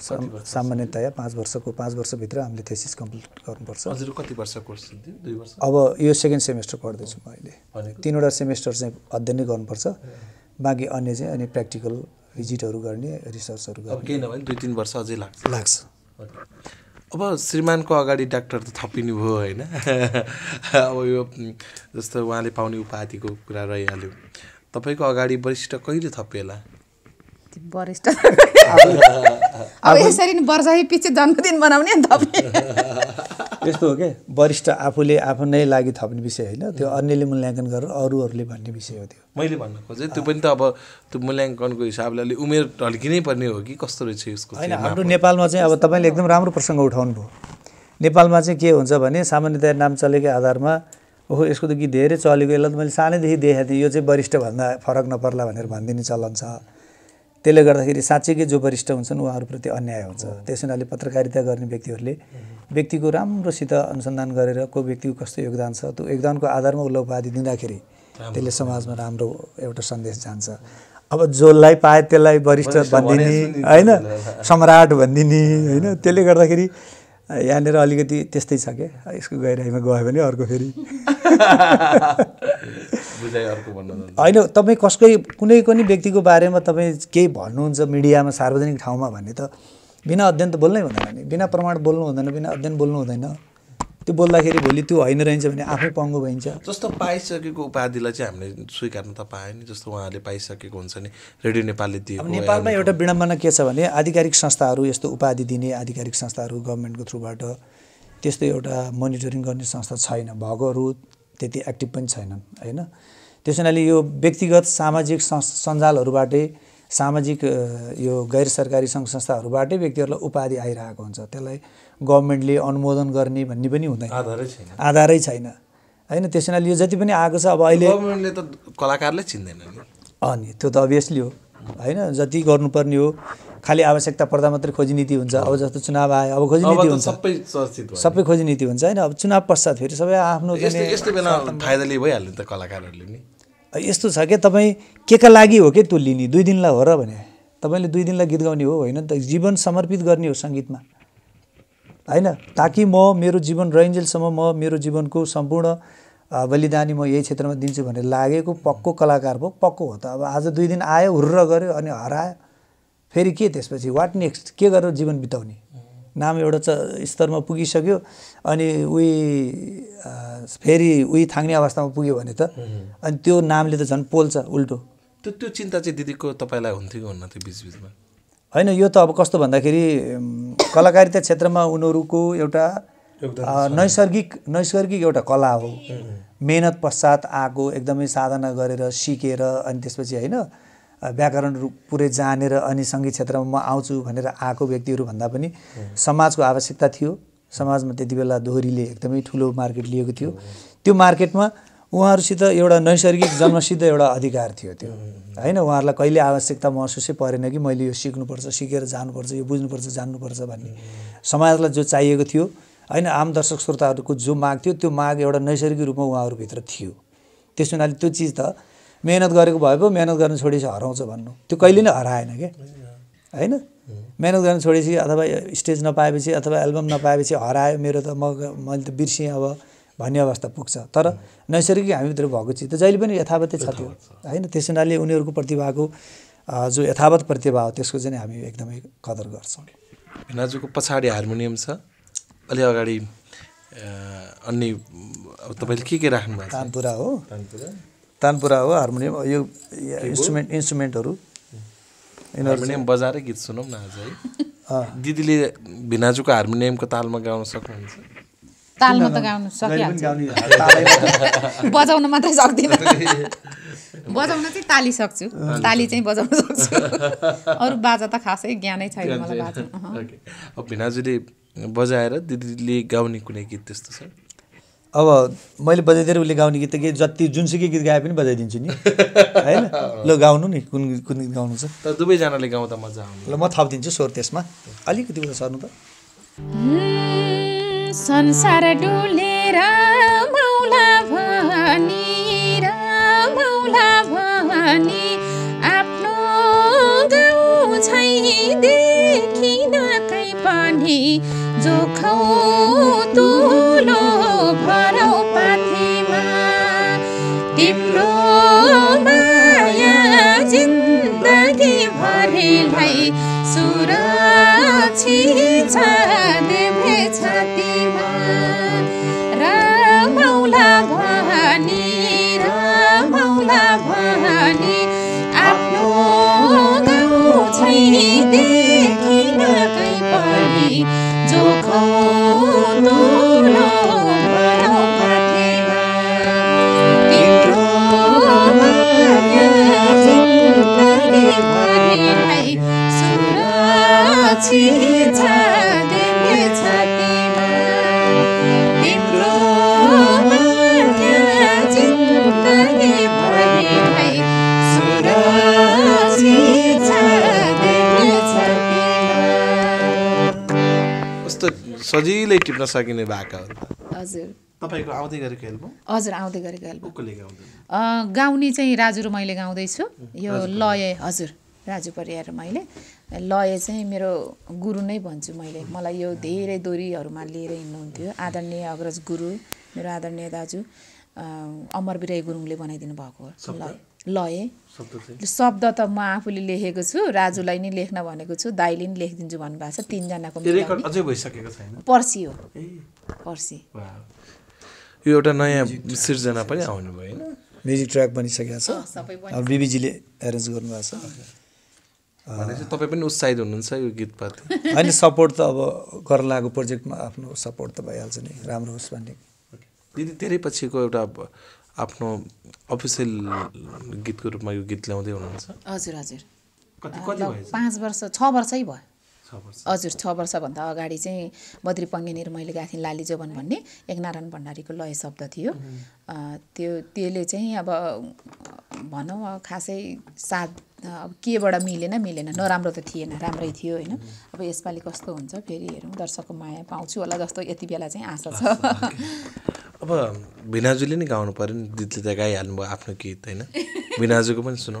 सामान्यतया पाँच वर्षको पाँच वर्षभित्र हामीले थेसिस कम्प्लिट गर्नुपर्छ। हजुर कति वर्ष कोर्स दुई वर्ष? अब यो सेकेन्ड सेमेस्टर पढ्दैछु म अहिले। तिनवटा सेमेस्टर चाहिँ अध्ययन नै गर्नुपर्छ। बाँकी अन्य चाहिँ अनि प्र्याक्टिकल भिजिटहरू गर्ने रिसर्चहरू गर्ने। केही नभए दुई तिन वर्ष अझै लाग्छ। लाग्छ। अब श्रीमानको अगाडि डाक्टर त थपिनु भयो होइन। अब यो जस्तो उहाँले पाउने उपाधिको कुरा रहिहाल्यो। तपाईँको अगाडि वरिष्ठ कहिले थपिएला? वरिष्ठ। अब यसरी नि वर्षै पछि जन्मदिन मनाउने नि तपाईँ यस्तो हो क्या वरिष्ठ आफूले आफ्नै लागि थप्ने विषय होइन त्यो अन्यले मूल्याङ्कन गरेर अरूहरूले भन्ने विषय हो त्यो। मैले भन्न खोजेँ त्यो पनि त अब त्यो मूल्याङ्कनको हिसाबले अलि उमेर ढल्किनै पर्ने हो कि? कस्तो रहेछ यसको होइन हाम्रो नेपालमा चाहिँ अब तपाईँले एकदम राम्रो प्रसङ्ग उठाउनु भयो नेपालमा चाहिँ के हुन्छ भने सामान्यतया नाम चलेकै आधारमा ओहो यसको त गीत धेरै चलेको यसलाई त मैले सानैदेखि देखाएको थिएँ यो चाहिँ वरिष्ठभन्दा फरक नपर्ला भनेर भनिदिने चलन छ। त्यसले गर्दाखेरि साँच्चैकै जो वरिष्ठ हुन्छन् उहाँहरूप्रति अन्याय हुन्छ। त्यस हुनाले पत्रकारिता गर्ने व्यक्तिहरूले व्यक्तिको राम्रोसित अनुसन्धान गरेर को व्यक्तिको कस्तो योगदान छ त्यो योगदानको आधारमा उसलाई उपाधि दिँदाखेरि त्यसले समाजमा राम्रो एउटा सन्देश जान्छ। अब जसलाई पाए त्यसलाई वरिष्ठ भनिदिने होइन? सम्राट भनिदिने होइन? त्यसले गर्दाखेरि यहाँनिर अलिकति त्यस्तै छ क्या यसको गहिराइमा गयो भने अर्को फेरि। होइन तपाईँ कसकै कुनै पनि व्यक्तिको बारेमा तपाईँ केही भन्नुहुन्छ मिडियामा सार्वजनिक ठाउँमा भने त बिना अध्ययन त बोल्नै हुँदैन नि। बिना प्रमाण बोल्नु हुँदैन बिना अध्ययन बोल्नु हुँदैन। त्यो बोल्दाखेरि भोलि त्यो होइन रहन्छ भने आफै पङ्गु भइन्छ। जस्तो पाइसकेको उपाधिलाई चाहिँ हामीले स्वीकार्न त पाएँ नि जस्तो उहाँले पाइसकेको हुन्छ नि रेडियो नेपालले दिएको नेपालमा एउटा विडम्बना के छ भने आधिकारिक संस्थाहरू यस्तो उपाधि दिने आधिकारिक संस्थाहरू गभर्मेन्टको थ्रुबाट त्यस्तो एउटा मोनिटरिङ गर्ने संस्था छैन। भएकोहरू त्यति एक्टिभ पनि छैनन् होइन? त्यस हुनाले यो व्यक्तिगत सामाजिक सञ्जालहरूबाटै सामाजिक यो गैर सरकारी सङ्घ संस्थाहरूबाटै व्यक्तिहरूलाई उपाधि आइरहेको हुन्छ। त्यसलाई गभर्मेन्टले अनुमोदन गर्ने भन्ने पनि हुँदैन। आधारै छैन। आधारै छैन। होइन? त्यस हुनाले यो जति पनि आएको छ अब अहिले गभर्मेन्टले त कलाकारलाई चिन्दैन नि। अनि त्यो त अभियसली हो। होइन? जति गर्नुपर्ने हो खालि आवश्यकता पर्दा मात्रै खोजी नीति हुन्छ। अब जस्तो चुनाव आयो अब खोजी नीति हुन्छ। सबै सबै खोजी नीति हुन्छ होइन? अब चुनाव पश्चात फेरि सबै आफ्नो यस्तो चाहिँ यस्तो बेला फाइदा लिइ भइहाल्यो नि त कलाकारहरूले नि। यस्तो छ क्या तपाईँ के का लागि हो कि त्यो लिने? दुई दिनलाई हो र भने। तपाईँले दुई दिनलाई गीत गाउने हो होइन? नि त जीवन समर्पित गर्ने हो सङ्गीतमा। होइन? ताकि म मेरो जीवन रहन्जेलसम्म म मेरो जीवनको सम्पूर्ण बलिदानी म यही क्षेत्रमा दिन्छु भनेर लागेको पक्को कलाकार भयो पक्को हो त। अब आज दुई दिन आयो हुर्र गऱ्यो अनि हरायो। फेरि के त्यसपछि? वाट नेक्स्ट के गरेर जीवन बिताउने? नाम एउटा च स्तरमा पुगिसक्यो। अनि उही फेरि उही थाङ्ने अवस्थामा पुग्यो भने त अनि त्यो नामले त झन् पोल्छ उल्टो। त्यो त्यो चिन्ता चाहिँ दिदीको तपाईँलाई हुन्थ्यो कि हुन्न थियो बिचबिचमा? होइन यो त अब कस्तो भन्दाखेरि कलाकारिता क्षेत्रमा उनीहरूको एउटा नैसर्गिक नैसर्गिक एउटा कला हो। मेहनत पश्चात आएको एकदमै साधना गरेर सिकेर अनि त्यसपछि होइन अ, व्याकरणहरू पुरै जानेर अनि सङ्गीत क्षेत्रमा म आउँछु भनेर आएको व्यक्तिहरू भन्दा पनि समाजको आवश्यकता थियो। समाजमा त्यति बेला दोहोरीले एकदमै ठुलो मार्केट लिएको थियो। त्यो मार्केटमा उहाँहरूसित एउटा नैसर्गिक जन्मसिद्ध एउटा अधिकार थियो त्यो। होइन उहाँहरूलाई कहिले आवश्यकता महसुसै परेन कि मैले यो सिक्नुपर्छ सिकेर जानुपर्छ यो बुझ्नुपर्छ जान्नुपर्छ भन्ने। समाजलाई जो चाहिएको थियो होइन आम दर्शक श्रोताहरूको जो माग थियो त्यो माग एउटा नैसर्गिक रूपमा उहाँहरूभित्र थियो। त्यस हुनाले त्यो चिज त मेहनत गरेको भए पो मेहनत गर्न छोडेपछि हराउँछ भन्नु। त्यो कहिले नै हराएन क्या होइन? मेहनत गर्न छोडेपछि अथवा स्टेज नपाएपछि अथवा एल्बम नपाएपछि हरायो मेरो त म मैले त बिर्सेँ अब भन्ने अवस्था पुग्छ। तर नैसर्गिक हामीभित्र भएको चिज त जहिले पनि यथावतै छ त्यो। होइन? त्यस हुनाले उनीहरूको प्रतिभाको जो यथावत प्रतिभा हो त्यसको चाहिँ हामी एकदमै कदर गर्छौँ। भिनाजुको पछाडि हार्मोनियम छ। अलि अगाडि अन्य अब तपाईँले के के राख्नु भएको तानपुरा हो। तानपुरा। तानपुरा हो हार्मोनियम यो इन्स्ट्रुमेन्ट इन्स्ट्रुमेन्टहरू। हार्मोनियम बजाएरै गीत सुनौँ न आज है। दिदीले भिनाजुको हार्मोनियमको तालमा गाउन सक्नुहुन्छ? तालमा त गाउनु सकिहाल्छ बजाउन मात्रै सक्दिनँ। बजाउन चाहिँ ताली सक्छु। ताली चाहिँ बजाउन सक्छु। अरू बाजा त खासै ज्ञानै छैन मलाई बाजा अहँ। ओके अब भिनाजुले बजाएर दिदीले गाउने कुनै गीत त्यस्तो छ? अब मैले बजाइदिएर उसले गाउने गीत त के जति जुनसुकै गीत गाए पनि बजाइदिन्छु नि। होइन? ल गाउनु नि कुन कुन गीत गाउनु छ? तर दुवैजनाले गाउँदा मजा आउने ल म थपिदिन्छु स्वर त्यसमा। अलिकति बेला सर्नु त। हम्म, संसार डुलेर मौला भनी र मौला भनी आफ्नो गाउँ छैदेखिन कहीँ पनि जोखौ तुलो भरौ पाथीमा तिम्रो माया जिन्दगी भरिलाई सुरक्षित देवे सकिने त। हजुर। तपाईँको आउँदै गरेको एल्बम? हजुर आउँदै गरेको एल्बम। गाउने चाहिँ राजु र मैले गाउँदैछु। यो लय हजुर राजु परियार मैले। लय चाहिँ मेरो गुरु नै भन्छु मैले। मलाई यो धेरै दोहोरीहरूमा लिएर हिँड्नुहुन्थ्यो। आदरणीय अग्रज गुरु मेरो आदरणीय दाजु अमर बिराई गुरुङले बनाइदिनु भएको हो। लय। लय। शब्द चाहिँ? शब्द त म आफूले लेखेको छु राजुलाई नि लेख्न भनेको छु दाइले नि लेखिदिन्छु भन्नुभएको छ तिनजनाको अझै भइसकेको छैन? पर्सि हो। ए। पर्सि। वाह। यो एउटा नयाँ सिर्जना पनि आउनु भयो होइन? म्युजिक ट्र्याक बनिसकेको छ। सबै अब बिबिजीले एरेन्ज गर्नुभएको छ। भनेपछि तपाईँ पनि उत्साहित हुनुहुन्छ यो गीतप्रति होइन सपोर्ट त अब गर्न लागेको प्रोजेक्टमा आफ्नो सपोर्ट त भइहाल्छ नि राम्रो होस् भन्ने। दिदी धेरै पछिको एउटा आफ्नो अफिसियल गीतको रूपमा यो गीत ल्याउँदै हुनुहुन्छ? हजुर हजुर। कति कति ल, भएछ? पाँच वर्ष छ वर्षै भयो। हजुर छ वर्षभन्दा अगाडि चाहिँ बद्री पङ्गेनेर मैले गाएको थिएँ लाली जोबन भन्ने एकनारायण भण्डारीको लय शब्द थियो। अँ, त्यो त्यसले चाहिँ अब भनौँ अब खासै साथ अब केबाट मिलेन मिलेन। नराम्रो त थिएन राम्रै थियो होइन। अब यसपालि कस्तो हुन्छ फेरि हेरौँ दर्शकको माया पाउँछु होला जस्तो यति बेला चाहिँ आशा छ। अब भिनाजुले नै गाउनु पऱ्यो नि दिदीले त गाइहाल्नु भयो आफ्नो गीत होइन? भिनाजुको पनि सुनौ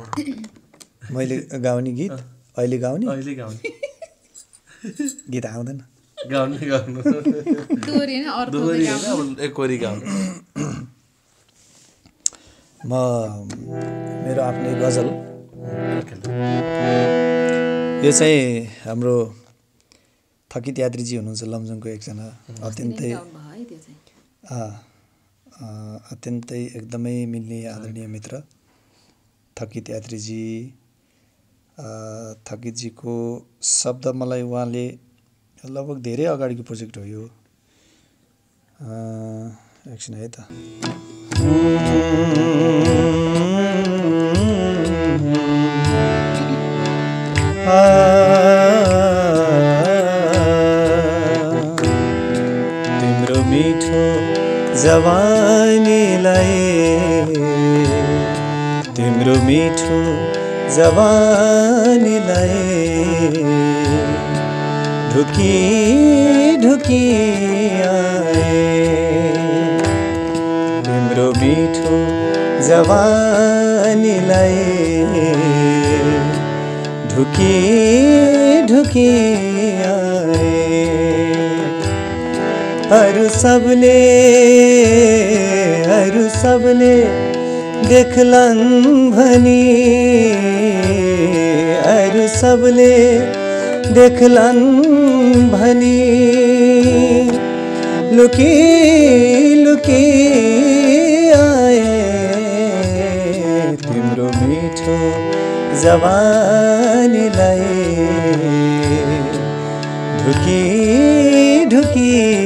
मैले गाउने गीत अहिले गाउने? अहिले गाउनु। गीत आउँदैन। गाउनु गाउनु। म मेरो आफ्नै गजल। यो चाहिँ हाम्रो थकित यात्रीजी हुनुहुन्छ लमजुङको एकजना अत्यन्तै है त्यो चाहिँ। अँ, अँ, अत्यन्तै एकदमै मिल्ने आदरणीय मित्र थकित यात्रीजी थकितजीको शब्द मलाई उहाँले लगभग धेरै अगाडिको प्रोजेक्ट हो यो एकछिन है त जवानीलाई तिम्रो मिठो जवानीलाई ढुकी ढुकी आए। तिम्रो मिठो जवानीलाई ढुकी ढुकी अरू सबले अरू सबले देखलन भनी अरू सबले देखलन भनी लुकी लुकी आए तिम्रो मिठो जवानीलाई ढुकी ढुकी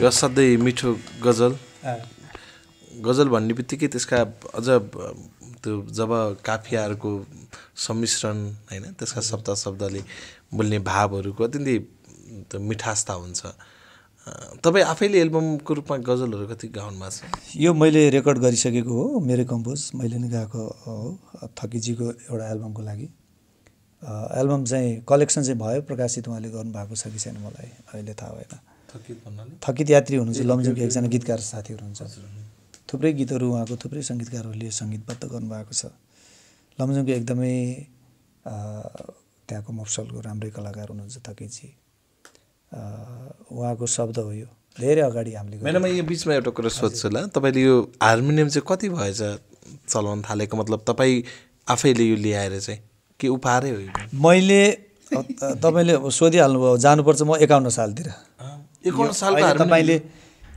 यो असाध्यै मिठो गजल। गजल भन्ने बित्तिकै त्यसका अझ त्यो जब काफियाहरूको सम्मिश्रण होइन त्यसका शब्द शब्दले बोल्ने भावहरूको अत्यन्तै त्यो मिठासता हुन्छ। तपाईँ आफैले एल्बमको रूपमा गजलहरू कति गाउनु भएको छ? यो मैले रेकर्ड गरिसकेको हो मेरै कम्पोज मैले नै गाएको हो थकिजीको एउटा एल्बमको लागि। एल्बम चाहिँ कलेक्सन चाहिँ भयो प्रकाशित उहाँले गर्नुभएको छ कि छैन मलाई अहिले थाहा भएन। थकित भन्नाले थकित यात्री हुनुहुन्छ लमजुङको एकजना गीतकार साथीहरू हुनुहुन्छ। थुप्रै गीतहरू उहाँको थुप्रै सङ्गीतकारहरूले सङ्गीतबद्ध गर्नुभएको छ। लमजुङको एकदमै अ, त्यहाँको मफसलको राम्रै कलाकार हुनुहुन्छ थकितजी। अ, उहाँको शब्द हो यो। धेरै अगाडि हामीले। मैडम यो बिचमा एउटा कुरा सोध्छु ल। तपाईँले यो हार्मोनियम चाहिँ कति भएछ चलाउन थालेको? मतलब तपाईँ आफैले यो ल्याएर चाहिँ के उपहारै हो मैले तपाईँले सोधिहाल्नुभयो जानुपर्छ म एकाउन्न सालतिर। एकाउन्न हार्मोनियम तपाईँले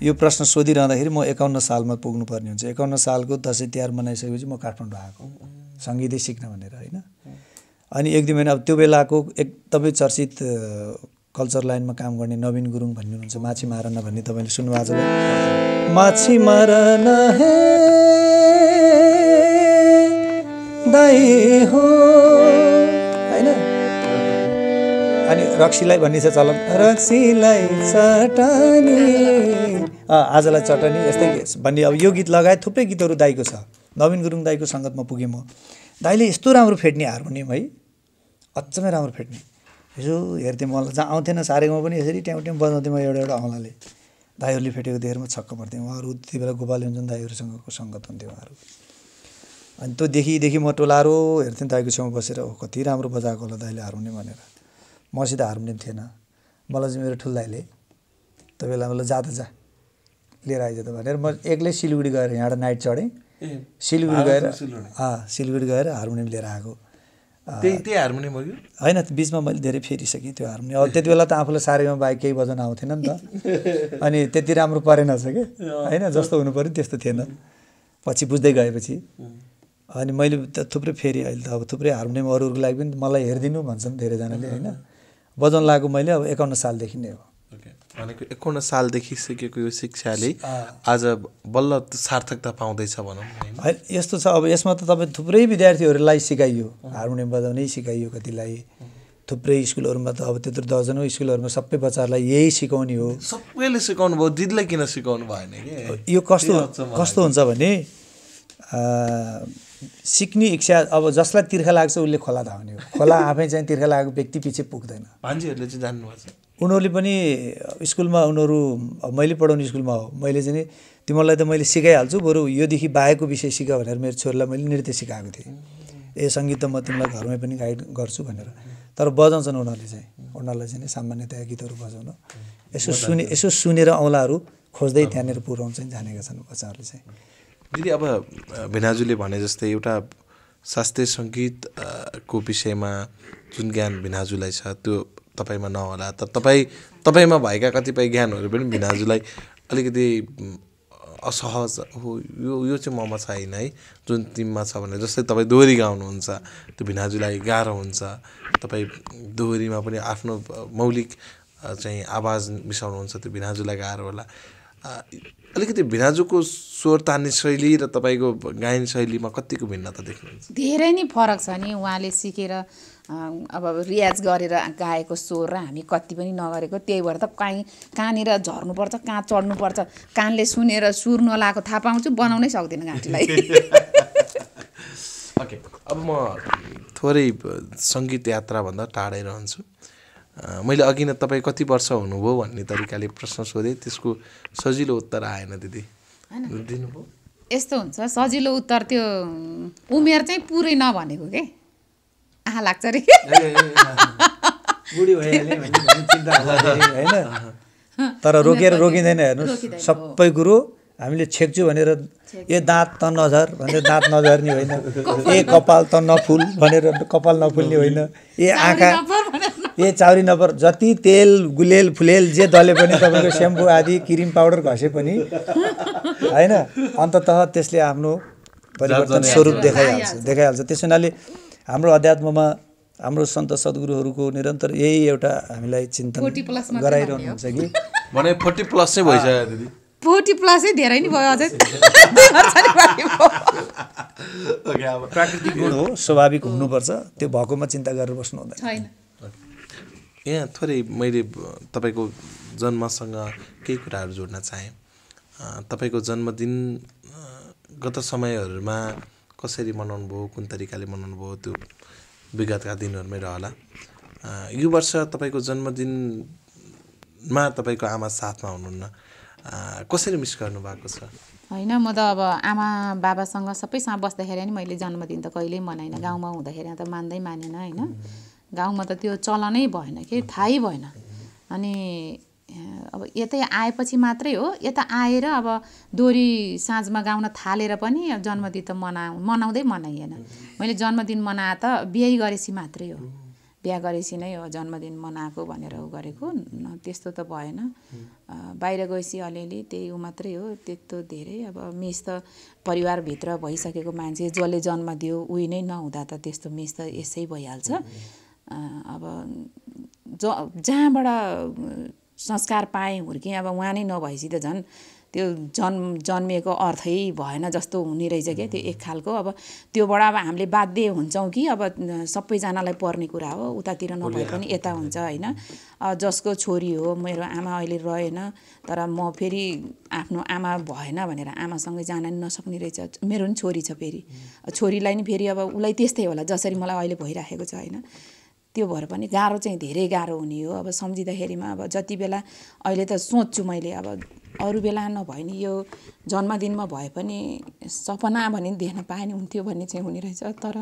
यो प्रश्न सोधिरहँदाखेरि म एकाउन्न सालमा पुग्नुपर्ने हुन्छ। एकाउन्न सालको दसैँ तिहार मनाइसकेपछि म काठमाडौँ आएको सङ्गीतै सिक्न भनेर होइन? अनि एक दुई महिना अब त्यो बेलाको एकदमै चर्चित कल्चर लाइनमा काम गर्ने नवीन गुरुङ भन्ने हुनुहुन्छ माछी मार न भन्ने तपाईँले सुन्नुभएको छ? माछी मार न हे दाई हो। रक्सीलाई भन्ने छ चलन। रक्सीलाई चटनी। आजलाई चटनी यस्तै भन्ने अब यो गीत लगायत थुप्रै गीतहरू दाईको छ। नवीन गुरुङ दाईको सङ्गतमा पुगेँ म। दाईले यस्तो राम्रो फेट्ने हार्मोनियम है अचम्मै राम्रो फेट्ने। यसो हेर्थेँ मलाई जहाँ आउँथेन सारेगामा पनि यसरी ट्याउ ट्याउ बजाउँथेँ म एउटा एउटा औँलाले दाईहरूले फेटेको देखेर म छक्क पर्थेँ। उहाँहरू त्यति बेला गोपाल योन्जन दाईहरूसँगको सङ्गत हुन्थ्यो उहाँहरू। अनि त्यो देखिदेखि म टोलारो हेर्थेँ दाईको छेउमा बसेर कति राम्रो बजाएको होला दाईले हार्मोनियम भनेर। मसित हार्मोनियम थिएन। मलाई चाहिँ मेरो ठुल दाईले त्यो बेला मलाई जा त जा। लिएर आइज त भनेर म एक्लै सिलगढी गएर यहाँबाट नाइट चढेँ। सिलगढी गएर सिलगढी गएर हार्मोनियम लिएर आएको। त्यही त्यही हार्मोनियम हो होइन बिचमा मैले धेरै फेरिसकेँ त्यो हार्मोनियम अब त्यति बेला त आफूलाई सारेमा बाहेक केही बजाउन आउँथेन नि त। अनि त्यति राम्रो परेन छ कि? होइन जस्तो हुनु पऱ्यो त्यस्तो थिएन। पछि बुझ्दै गएपछि। अनि मैले त थुप्रै फेरि अहिले त अब थुप्रै हार्मोनियम अरू अरूको लागि पनि मलाई हेरिदिनु भन्छन् धेरैजनाले होइन। बजाउन लागेको मैले अब एकाउन्न सालदेखि नै हो। ओके भनेको एकाउन्न सालदेखि सिकेको यो शिक्षाले आज बल्ल सार्थकता पाउँदैछ भनौँ होइन? यस्तो छ। अब यसमा त तपाईँ थुप्रै विद्यार्थीहरूलाई सिकाइयो। हार्मोनियम बजाउनै सिकाइयो कतिलाई। थुप्रै स्कुलहरूमा त अब त्यत्रो दर्जनौ स्कुलहरूमा सबै बच्चाहरूलाई यही सिकाउने हो। सबैले सिकाउनु भयो दिदीलाई किन सिकाउनु भएन कि? यो कस्तो कस्तो हुन्छ भने सिक्ने इच्छा अब जसलाई तिर्खा लाग्छ उसले खोला धाउने हो। खोला आफै चाहिँ तिर्खा लागेको व्यक्ति पछि पुग्दैन। भान्जीहरूले चाहिँ जान्नुभएको छ। उनीहरूले पनि स्कुलमा उनीहरू मैले पढाउने स्कुलमा हो। मैले चाहिँ तिमीहरूलाई त मैले सिकाइहाल्छु बरु योदेखि बाहेकको विषय सिक भनेर मेरो छोरीलाई मैले नृत्य सिकाएको थिएँ। ए सङ्गीत त म तिमीलाई घरमै पनि गाइड गर्छु भनेर। तर बजाउँछन् उनीहरूले चाहिँ। उनीहरूलाई चाहिँ सामान्यतया गीतहरू बजाउन। यसो सुने यसो सुनेर औँलाहरू खोज्दै त्यहाँनिर पुऱ्याउँछ जानेका छन् बच्चाहरूले चाहिँ। दिदी अब भिनाजुले भने जस्तै एउटा शास्त्रीय सङ्गीत अ, को विषयमा जुन ज्ञान भिनाजुलाई छ त्यो तपाईँमा नहोला। तर तपाईँ तपाईँमा भएका कतिपय ज्ञानहरू पनि भिनाजुलाई अलिकति असहज हो यो यो चाहिँ ममा छैन है जुन तिमीमा छ भने जस्तै तपाईँ दोहोरी गाउनुहुन्छ त्यो भिनाजुलाई गाह्रो हुन्छ। तपाईँ दोहोरीमा पनि आफ्नो मौलिक चाहिँ आवाज मिसाउनुहुन्छ त्यो भिनाजुलाई गाह्रो होला। अलिकति भिनाजुको स्वर तान्ने शैली र तपाईँको गायन शैलीमा कतिको भिन्नता देख्नुहुन्छ? धेरै नै फरक छ नि उहाँले सिकेर अब रियाज गरेर गाएको स्वर र हामी कति पनि नगरेको त्यही भएर त काहीँ कहाँनिर झर्नुपर्छ कहाँ चढ्नुपर्छ कानले सुनेर सुर नलाएको थाहा पाउँछु बनाउनै सक्दिनँ घाँटीलाई। ओके अब म थोरै सङ्गीत यात्राभन्दा टाढै रहन्छु। मैले अघि नै तपाईँ कति वर्ष हुनुभयो भन्ने तरिकाले प्रश्न सोधेँ। त्यसको सजिलो उत्तर आएन दिदी। दिनुभयो? यस्तो हुन्छ सजिलो उत्तर त्यो उमेर चाहिँ पुरै नभनेको के? आहा लाग्छ अरे। तर रोकेर रोकिँदैन हेर्नुहोस्। सबै कुरो हामीले छेक्छु भनेर ए दाँत त नझर भनेर दाँत नझर्ने होइन। ए कपाल त नफुल भनेर कपाल नफुल्ने होइन। ए आँखा ए चाउरी नपर जति तेल गुलेल फुलेल जे दले पनि तपाईँको सेम्पू आदि क्रिम पाउडर घसे पनि होइन? अन्ततः त्यसले आफ्नो परिवर्तन स्वरूप देखाइहाल्छ देखाइहाल्छ। त्यस हुनाले हाम्रो अध्यात्ममा हाम्रो सन्त सद्गुरुहरूको निरन्तर यही एउटा हामीलाई चिन्तन 40 plus मात्रै गराइरहनुहुन्छ कि? भने फोर्टी प्लस चाहिँ भइसक्यो दिदी। फोर्टी प्लसै धेरै नै भयो अझै। प्राकृतिक गुण हो स्वाभाविक हुनुपर्छ। त्यो भएकोमा चिन्ता गरेर बस्नु हुँदैन छैन। यहाँ थोरै मैले तपाईँको जन्मसँग केही कुराहरू जोड्न चाहेँ। तपाईँको जन्मदिन गत समयहरूमा कसरी मनाउनु भयो कुन तरिकाले मनाउनु भयो त्यो विगतका दिनहरूमै रहला। यो वर्ष तपाईँको जन्मदिनमा तपाईँको आमा साथमा हुनुहुन्न। कसरी मिस गर्नुभएको छ? होइन म त अब आमा बाबासँग सबैसँग बस्दाखेरि नि मैले जन्मदिन त कहिल्यै मनाइनँ। गाउँमा हुँदाखेरि त मान्दै मानेन होइन। गाउँमा त त्यो चलनै भएन कि? थाहै भएन। अनि अब यतै आएपछि मात्रै हो। यता आएर अब दोहोरी साँझमा गाउन थालेर पनि जन्मदिन त मना मनाउँदै मनाइएन। मैले जन्मदिन मनाए त बिहे गरेपछि मात्रै हो। बिहा गरेपछि नै हो जन्मदिन मनाएको भनेर उ गरेको। त्यस्तो त भएन। बाहिर गएपछि अलिअलि त्यही ऊ मात्रै हो। त्यस्तो धेरै। अब मिस त परिवारभित्र भइसकेको मान्छे जसले जन्म दियो उही नै नहुँदा त त्यस्तो मिस त यसै भइहाल्छ। अब ज जहाँबाट संस्कार पाएँ हुर्केँ अब उहाँ नै नभएपछि त झन् त्यो जन्म जन्मिएको अर्थै भएन जस्तो हुने रहेछ क्या त्यो एक खालको। अब त्योबाट अब हामीले बाध्य हुन्छौँ कि अब सबैजनालाई पर्ने कुरा हो उतातिर नभए पनि यता हुन्छ होइन। जसको छोरी हो मेरो आमा अहिले रहेन तर म फेरि आफ्नो आमा भएन भनेर आमासँगै जान नि नसक्ने रहेछ। मेरो नि छोरी छ फेरि। छोरीलाई नि फेरि अब उसलाई त्यस्तै होला जसरी मलाई अहिले भइराखेको छ होइन। त्यो भएर पनि गाह्रो चाहिँ धेरै गाह्रो हुने हो। अब सम्झिँदाखेरिमा अब जति बेला अहिले त सोच्छु मैले अब अरू बेला नभए नि यो जन्मदिनमा भए पनि सपना भने देख्न पाए नि हुन्थ्यो भन्ने चाहिँ हुने रहेछ तर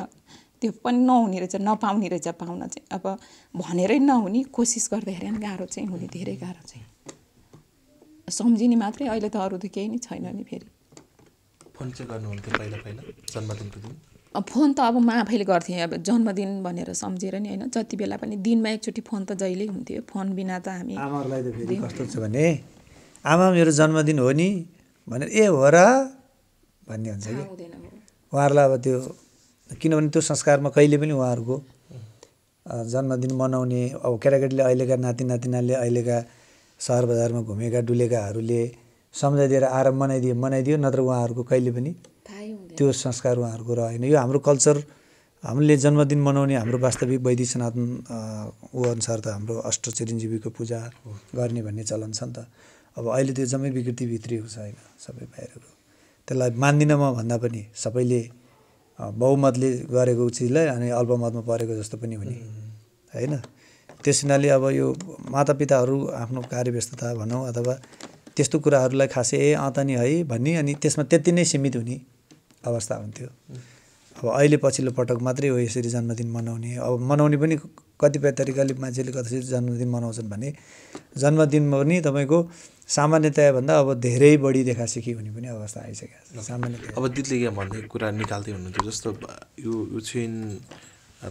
त्यो पनि नहुने रहेछ नपाउने रहेछ पाउन चाहिँ। अब भनेरै नहुने कोसिस गर्दाखेरि पनि गाह्रो चाहिँ हुने धेरै गाह्रो चाहिँ। सम्झिने मात्रै अहिले त अरू त केही नै छैन नि फेरि। फोन चाहिँ गर्नुहुन्थ्यो पहिला पहिला जन्मदिनको दिन। अब फोन त अब म आफैले गर्थेँ अब जन्मदिन भनेर सम्झेर नि होइन जति बेला पनि दिनमा एकचोटि फोन त जहिल्यै हुन्थ्यो फोन बिना त हामी आमाहरूलाई त फेरि कस्तो छ भने आमा मेरो जन्मदिन हो नि भनेर ए हो र भन्ने हुन्छ कि। उहाँहरूलाई अब त्यो किनभने त्यो संस्कारमा कहिले पनि उहाँहरूको जन्मदिन मनाउने अब केटाकेटीले अहिलेका नाति नातिनाले अहिलेका सहर बजारमा घुमेका डुलेकाहरूले सम्झाइदिएर आएर मनाइदियो मनाइदियो नत्र उहाँहरूको कहिले पनि त्यो संस्कार उहाँहरूको रहेन यो हाम्रो कल्चर हामीले जन्मदिन मनाउने हाम्रो वास्तविक वैदिक सनातन ऊ अनुसार त हाम्रो अष्ट चिरञ्जीवीको पूजा गर्ने भन्ने चलन छ नि त। अब अहिले त्यो जम्मै विकृति भित्रिएको छ होइन सबै बाहिरको त्यसलाई मान्दिनँ म भन्दा पनि सबैले बहुमतले गरेको चिजलाई अनि अल्पमतमा परेको जस्तो पनि हुने। होइन? त्यस हुनाले अब यो मातापिताहरू आफ्नो कार्यव्यस्तता भनौँ अथवा त्यस्तो कुराहरूलाई खासै ए अँ है भन्ने अनि त्यसमा त्यति नै सीमित हुने। अवस्था हुन्थ्यो। अब अहिले पछिल्लो पटक मात्रै हो यसरी जन्मदिन मनाउने। अब मनाउने पनि कतिपय तरिकाले मान्छेले कसरी जन्मदिन मनाउँछन् भने जन्मदिनमा पनि तपाईँको सामान्यतया भन्दा अब धेरै बढी देखासेखी हुने पनि अवस्था आइसकेको छ। सामान्यतया। अब दिदीले यहाँ भन्ने कुरा निकाल्दै हुनुहुन्थ्यो जस्तो यो यो क्षण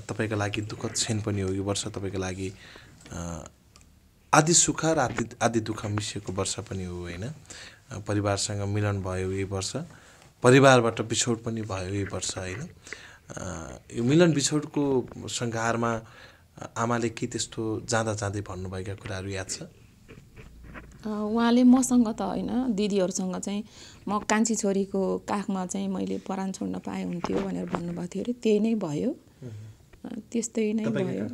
तपाईँको लागि दुःखद क्षण पनि हो यो वर्ष तपाईँको लागि आदि सुख र आदि आदि दुःख मिसिएको वर्ष पनि हो होइन? परिवारसँग मिलन भयो यही वर्ष। परिवारबाट बिछोड पनि भयो यही वर्ष होइन यो मिलन बिछोडको सङ्घारमा आमाले के त्यस्तो जाँदा जाँदै भन्नुभएका कुराहरू याद छ? उहाँले मसँग त होइन दिदीहरूसँग चाहिँ म कान्छी छोरीको काखमा चाहिँ मैले परान छोड्न पाए हुन्थ्यो भनेर भन्नुभएको थियो अरे त्यही नै भयो। त्यस्तै नै भयो?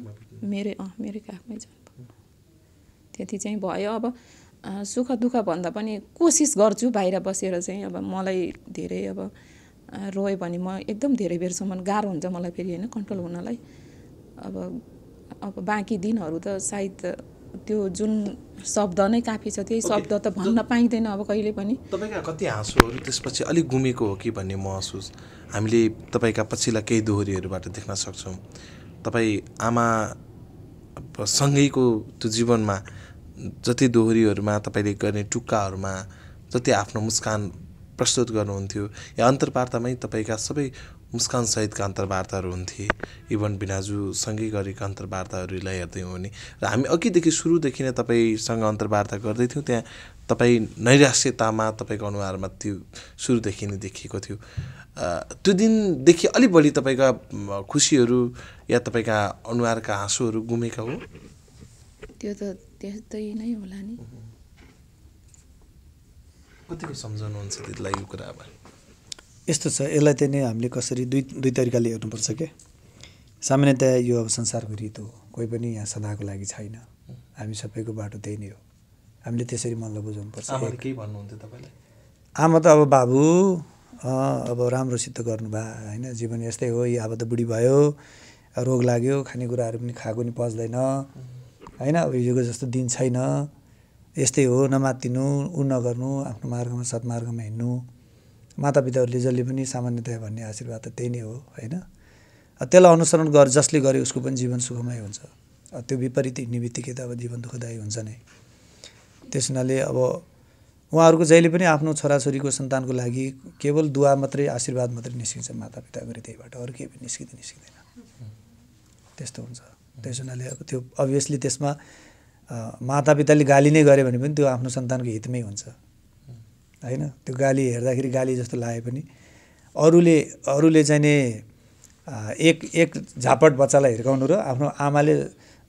मेरै अँ मेरै काखमै जन्म त्यति चाहिँ भयो। अब सुख दुःख भन्दा पनि कोसिस गर्छु बाहिर बसेर चाहिँ अब मलाई धेरै अब रोयो भने म एकदम धेरै बेरसम्म गाह्रो हुन्छ मलाई फेरि होइन कन्ट्रोल हुनलाई। अब अब बाँकी दिनहरू त सायद त्यो जुन शब्द नै काफी छ त्यही शब्द त भन्न पाइँदैन अब कहिले पनि। तपाईँका कति हाँसोहरू त्यसपछि अलिक गुमेको हो कि भन्ने महसुस? हामीले तपाईँका पछिल्ला केही दोहोरीहरूबाट देख्न सक्छौँ। तपाईँ आमा सँगैको त्यो जीवनमा जति दोहोरीहरूमा तपाईँले गर्ने टुक्काहरूमा जति आफ्नो मुस्कान प्रस्तुत गर्नुहुन्थ्यो या अन्तर्वार्तामै तपाईँका सबै मुस्कानसहितका अन्तर्वार्ताहरू हुन्थे इभन बिनाजुसँगै गरेका अन्तर्वार्ताहरूलाई हेर्दै हो भने। र हामी अघिदेखि सुरुदेखि नै तपाईँसँग अन्तर्वार्ता गर्दैथ्यौँ त्यहाँ तपाईँ नैराश्यतामा तपाईँको अनुहारमा त्यो सुरुदेखि नै देखिएको थियो। त्यो दिनदेखि अलिक बढी तपाईँका खुसीहरू या तपाईँका अनुहारका हाँसोहरू गुमेका हो? त्यो त त्यस्तै नै होला नि। कतिको सम्झाउनुहुन्छ त्यसलाई यो कुरामा यस्तो छ यसलाई चाहिँ नि हामीले कसरी दुई दुई तरिकाले हेर्नुपर्छ के? सामान्यतया यो अब संसारको रीत हो कोही पनि यहाँ सदाको लागि छैन। हामी सबैको बाटो त्यही नै हो। हामीले त्यसरी मनलाई बुझाउनुपर्छ। केही भन्नुहुन्थ्यो तपाईँलाई? आमा त अब बाबु अँ, अब राम्रोसित गर्नुभयो होइन? जीवन यस्तै हो यो अब त बुढी भयो रोग लाग्यो खानेकुराहरू पनि खाएको नि पच्दैन। होइन अब हिजोको जस्तो दिन छैन। यस्तै हो नमात्तिनु ऊ नगर्नु आफ्नो मार्गमा सत्मार्गमा हिँड्नु। मातापिताहरूले जसले पनि सामान्यतया भन्ने आशीर्वाद त त्यही नै हो होइन? त्यसलाई अनुसरण गर जसले गर्यो उसको पनि जीवन सुखमय हुन्छ। त्यो विपरीत हिँड्ने बित्तिकै त अब जीवन दुःखदायी हुन्छ नै। त्यस हुनाले अब उहाँहरूको जहिले पनि आफ्नो छोराछोरीको सन्तानको लागि केवल दुवा मात्रै आशीर्वाद मात्रै निस्किन्छ मातापिताको हृदयबाट अरू केही पनि निस्किँदैन निस्किँदैन। त्यस्तो हुन्छ। त्यस हुनाले अब त्यो अभियसली त्यसमा मातापिताले गाली नै गऱ्यो भने पनि त्यो आफ्नो सन्तानको हितमै हुन्छ। होइन? त्यो गाली हेर्दाखेरि गाली जस्तो लागे पनि। अरूले अरूले चाहिँ एक एक झापट बच्चालाई हिर्काउनु र आफ्नो आमाले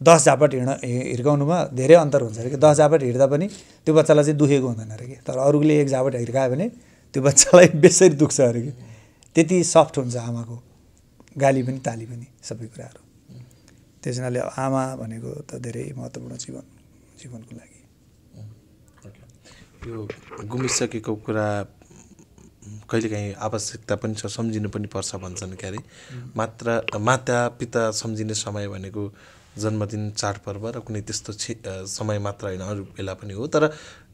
दस झापट हिँड हिर्काउनुमा धेरै अन्तर हुन्छ अरे कि? दस झापट हिँड्दा पनि त्यो बच्चालाई चाहिँ दुखेको हुँदैन अरे कि? तर अरूले एक झापट हिर्कायो भने त्यो बच्चालाई बेसरी दुख्छ अरे कि? त्यति सफ्ट हुन्छ आमाको गाली पनि ताली पनि सबै कुराहरू। त्यस हुनाले आमा भनेको त धेरै महत्त्वपूर्ण जीवन जीवनको लागि। यो गुमिसकेको कुरा कहिलेकाहीँ आवश्यकता पनि छ सम्झिनु पनि पर्छ भन्छन् क्यारे। मात्र माता पिता सम्झिने समय भनेको जन्मदिन चाडपर्व र कुनै त्यस्तो समय मात्र होइन अरू बेला पनि हो। तर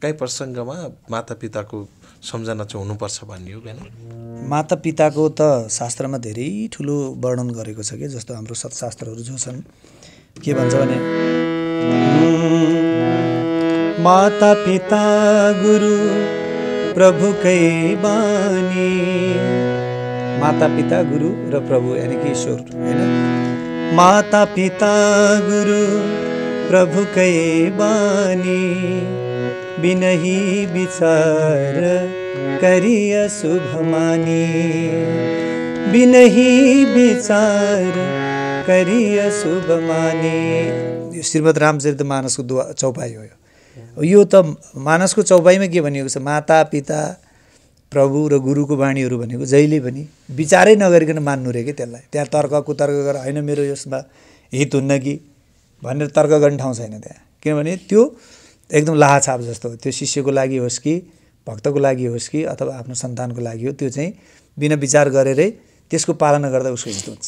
काहीँ प्रसङ्गमा मातापिताको सम्झना चाहिँ हुनुपर्छ भन्ने हो बिहान माता पिताको त शास्त्रमा धेरै ठुलो वर्णन गरेको छ कि जस्तो हाम्रो सत्शास्त्रहरू जो छन्। के भन्छ भने? माता पिता गुरु प्रभुकै बानी। माता पिता गुरु र प्रभु यानि कि ईश्वर होइन? माता पिता गुरु प्रभुकै बानी। बिनही विचार करिय शुभ मानी। बिनही विचार करिय शुभ मानी। यो श्रीमद् रामचरित मानसको दुवा चौपाई हो यो। यो त मानसको चौपाईमा के भनिएको छ? माता पिता प्रभु र गुरुको वाणीहरू भनेको जहिले पनि विचारै नगरिकन मान्नु रे कि त्यसलाई? त्यहाँ तर्क कुतर्क गरेर होइन मेरो यसमा हित हुन्न कि? भनेर तर्क गर्ने ठाउँ छैन त्यहाँ। किनभने त्यो एकदम लाहाछाप जस्तो त्यो शिष्यको लागि होस् कि भक्तको लागि होस् कि अथवा आफ्नो सन्तानको लागि हो त्यो चाहिँ बिना विचार गरेरै त्यसको पालना गर्दा उसको हित हुन्छ।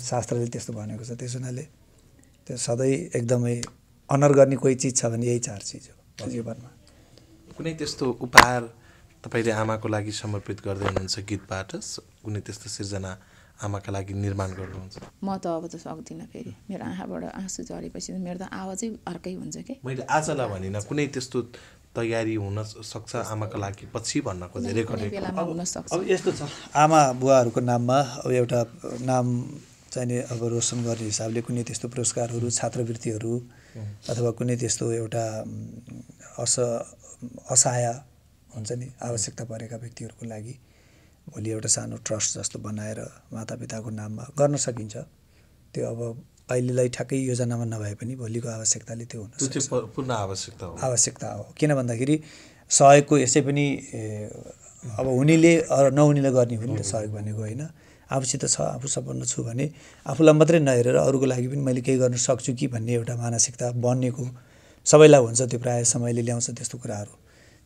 शास्त्रले त्यस्तो भनेको छ। त्यस हुनाले त्यो सधैँ एकदमै अनर गर्ने कोही चिज छ भने यही चार चिज हो जीवनमा कुनै त्यस्तो उपहार तपाईँले आमाको लागि समर्पित गर्दै हुनुहुन्छ गीतबाट? कुनै त्यस्तो सिर्जना आमाका लागि निर्माण गर्नुहुन्छ। म त अब त सक्दिनँ फेरि। मेरो आँखाबाट आँसु झरेपछि मेरो त आवाजै अर्कै हुन्छ कि? मैले आजलाई भनिनँ कुनै त्यस्तो तयारी हुन सक्छ आमाका लागि पछि भन्न खोजेँ कुनै रेकर्डिङ बेलामा हुनसक्छ अब यस्तो छ आमा बुवाहरूको नाममा अब एउटा नाम चाहिने अब रोशन गर्ने हिसाबले कुनै त्यस्तो पुरस्कारहरू छात्रवृत्तिहरू अथवा कुनै त्यस्तो एउटा अस असहाय हुन्छ नि आवश्यकता परेका व्यक्तिहरूको लागि। भोलि एउटा सानो ट्रस्ट जस्तो बनाएर मातापिताको नाममा गर्न सकिन्छ। त्यो अब अहिलेलाई ठ्याक्कै योजनामा नभए पनि भोलिको आवश्यकताले त्यो हुन पूर्ण आवश्यकता हो। आवश्यकता हो। किन भन्दाखेरि सहयोगको यसै पनि अब हुनेले नहुनेले गर्ने हो नि त सहयोग भनेको होइन। आफूसित छ आफू सम्पन्न छु भने आफूलाई मात्रै नहेरेर अरूको लागि पनि मैले केही गर्न सक्छु कि भन्ने एउटा मानसिकता बन्नेको सबैलाई हुन्छ त्यो प्रायः समयले ल्याउँछ त्यस्तो कुराहरू।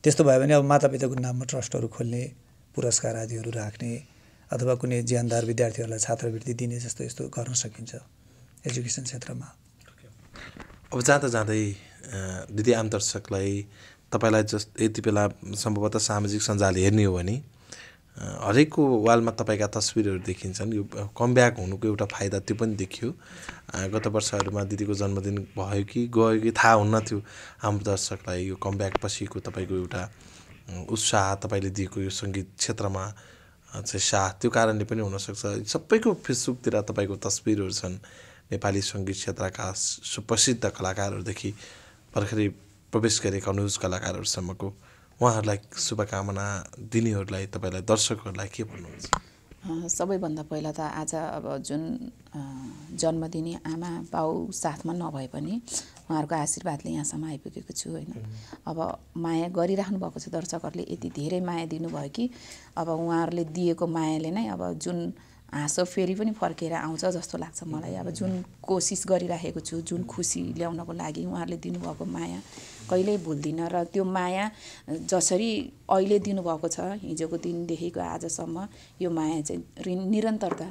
त्यस्तो भयो भने अब मातापिताको नाममा ट्रस्टहरू खोल्ने पुरस्कार आदिहरू राख्ने अथवा कुनै ज्यानदार विद्यार्थीहरूलाई छात्रवृत्ति दिने जस्तो यस्तो गर्न सकिन्छ एजुकेसन क्षेत्रमा। अब जाँदा जाँदै दिदी आम दर्शकलाई तपाईँलाई जस यति बेला सम्भवतः सामाजिक सञ्जाल हेर्ने हो भने हरेकको वालमा तपाईँका तस्विरहरू देखिन्छन्। यो कमब्याक हुनुको एउटा फाइदा त्यो पनि देखियो। गत वर्षहरूमा दिदीको जन्मदिन भयो कि गयो कि थाहा हुन्न थियो आम दर्शकलाई यो कमब्याक पछिको तपाईँको एउटा उत्साह तपाईँले दिएको यो सङ्गीत क्षेत्रमा चाहिँ साथ त्यो कारणले पनि हुनसक्छ। सबैको फेसबुकतिर तपाईँको तस्विरहरू छन् नेपाली सङ्गीत क्षेत्रका सुप्रसिद्ध कलाकारहरूदेखि भर्खरै प्रवेश गरेका अनुज कलाकारहरूसम्मको उहाँहरूलाई शुभकामना दिनेहरूलाई तपाईँलाई दर्शकहरूलाई के भन्नुहुन्छ? सबैभन्दा पहिला त आज अब जुन जन्मदिने आमा बाउ साथमा नभए पनि उहाँहरूको आशीर्वादले यहाँसम्म आइपुगेको छु होइन। अब माया गरिराख्नु भएको छ दर्शकहरूले यति धेरै माया दिनुभयो कि अब उहाँहरूले दिएको मायाले नै अब जुन हाँसो फेरि पनि फर्केर आउँछ जस्तो लाग्छ मलाई। अब जुन कोसिस गरिराखेको छु जुन खुसी ल्याउनको लागि उहाँहरूले दिनुभएको माया कहिल्यै भुल्दिनँ र त्यो माया जसरी अहिले दिनुभएको छ हिजोको दिनदेखिको आजसम्म यो माया चाहिँ निरन्तरता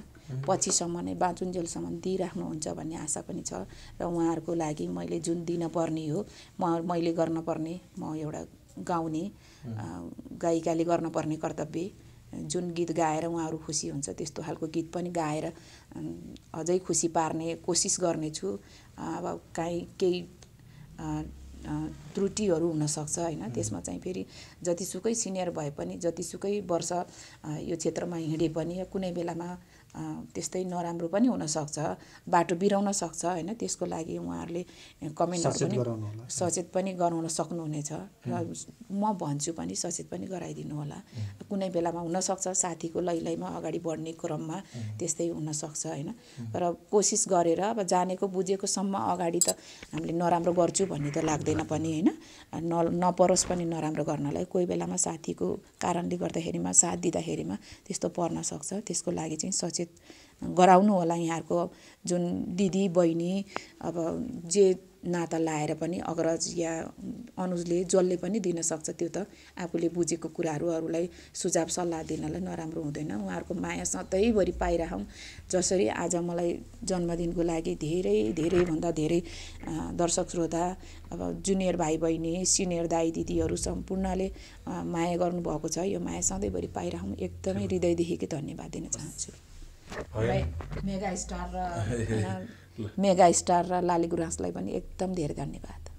पछिसम्म नै बाँचुन्जेलसम्म दिइराख्नुहुन्छ भन्ने आशा पनि छ र उहाँहरूको लागि मैले जुन दिनपर्ने हो म मैले गर्नपर्ने म एउटा गाउने गायिकाले गर्नपर्ने कर्तव्य जुन गीत गाएर उहाँहरू खुसी हुन्छ त्यस्तो खालको गीत पनि गाएर अझै खुसी पार्ने कोसिस गर्नेछु। अब काहीँ केही त्रुटिहरू हुनसक्छ होइन? त्यसमा चाहिँ फेरि जतिसुकै सिनियर भए पनि जतिसुकै वर्ष यो क्षेत्रमा हिँडे पनि कुनै बेलामा त्यस्तै नराम्रो पनि हुनसक्छ बाटो बिराउन सक्छ होइन? त्यसको लागि उहाँहरूले कमेन्टहरू पनि। सचेत पनि गराउन सक्नुहुनेछ र म भन्छु पनि सचेत पनि गराइदिनु होला। कुनै बेलामा हुनसक्छ साथीको लैलैमा अगाडि बढ्ने क्रममा त्यस्तै हुनसक्छ होइन? र कोसिस गरेर अब जानेको बुझेकोसम्म अगाडि त हामीले नराम्रो गर्छु भन्ने त लाग्दैन पनि होइन? न नपरोस् पनि नराम्रो गर्नलाई। कोही बेलामा साथीको कारणले गर्दाखेरिमा साथ दिँदाखेरिमा त्यस्तो पर्न सक्छ। त्यसको लागि चाहिँ सचेत गराउनु होला यहाँहरूको जुन दिदी बहिनी अब जे नाता लाएर पनि अग्रज या अनुजले जसले पनि दिन सक्छ त्यो त आफूले बुझेको कुराहरू अरूलाई सुझाव सल्लाह दिनलाई नराम्रो हुँदैन। उहाँहरूको माया सधैँभरि पाइरहौँ। जसरी आज मलाई जन्मदिनको लागि धेरै धेरैभन्दा धेरै दर्शक श्रोता अब जुनियर भाइ बहिनी सिनियर दाइ दिदीहरू सम्पूर्णले माया गर्नुभएको छ। यो माया सधैँभरि पाइरहौँ। एकदमै हृदयदेखिकै धन्यवाद दिन चाहन्छु। मेगा स्टार र मेगा स्टार र लाली गुराँसलाई पनि एकदम धेरै धन्यवाद।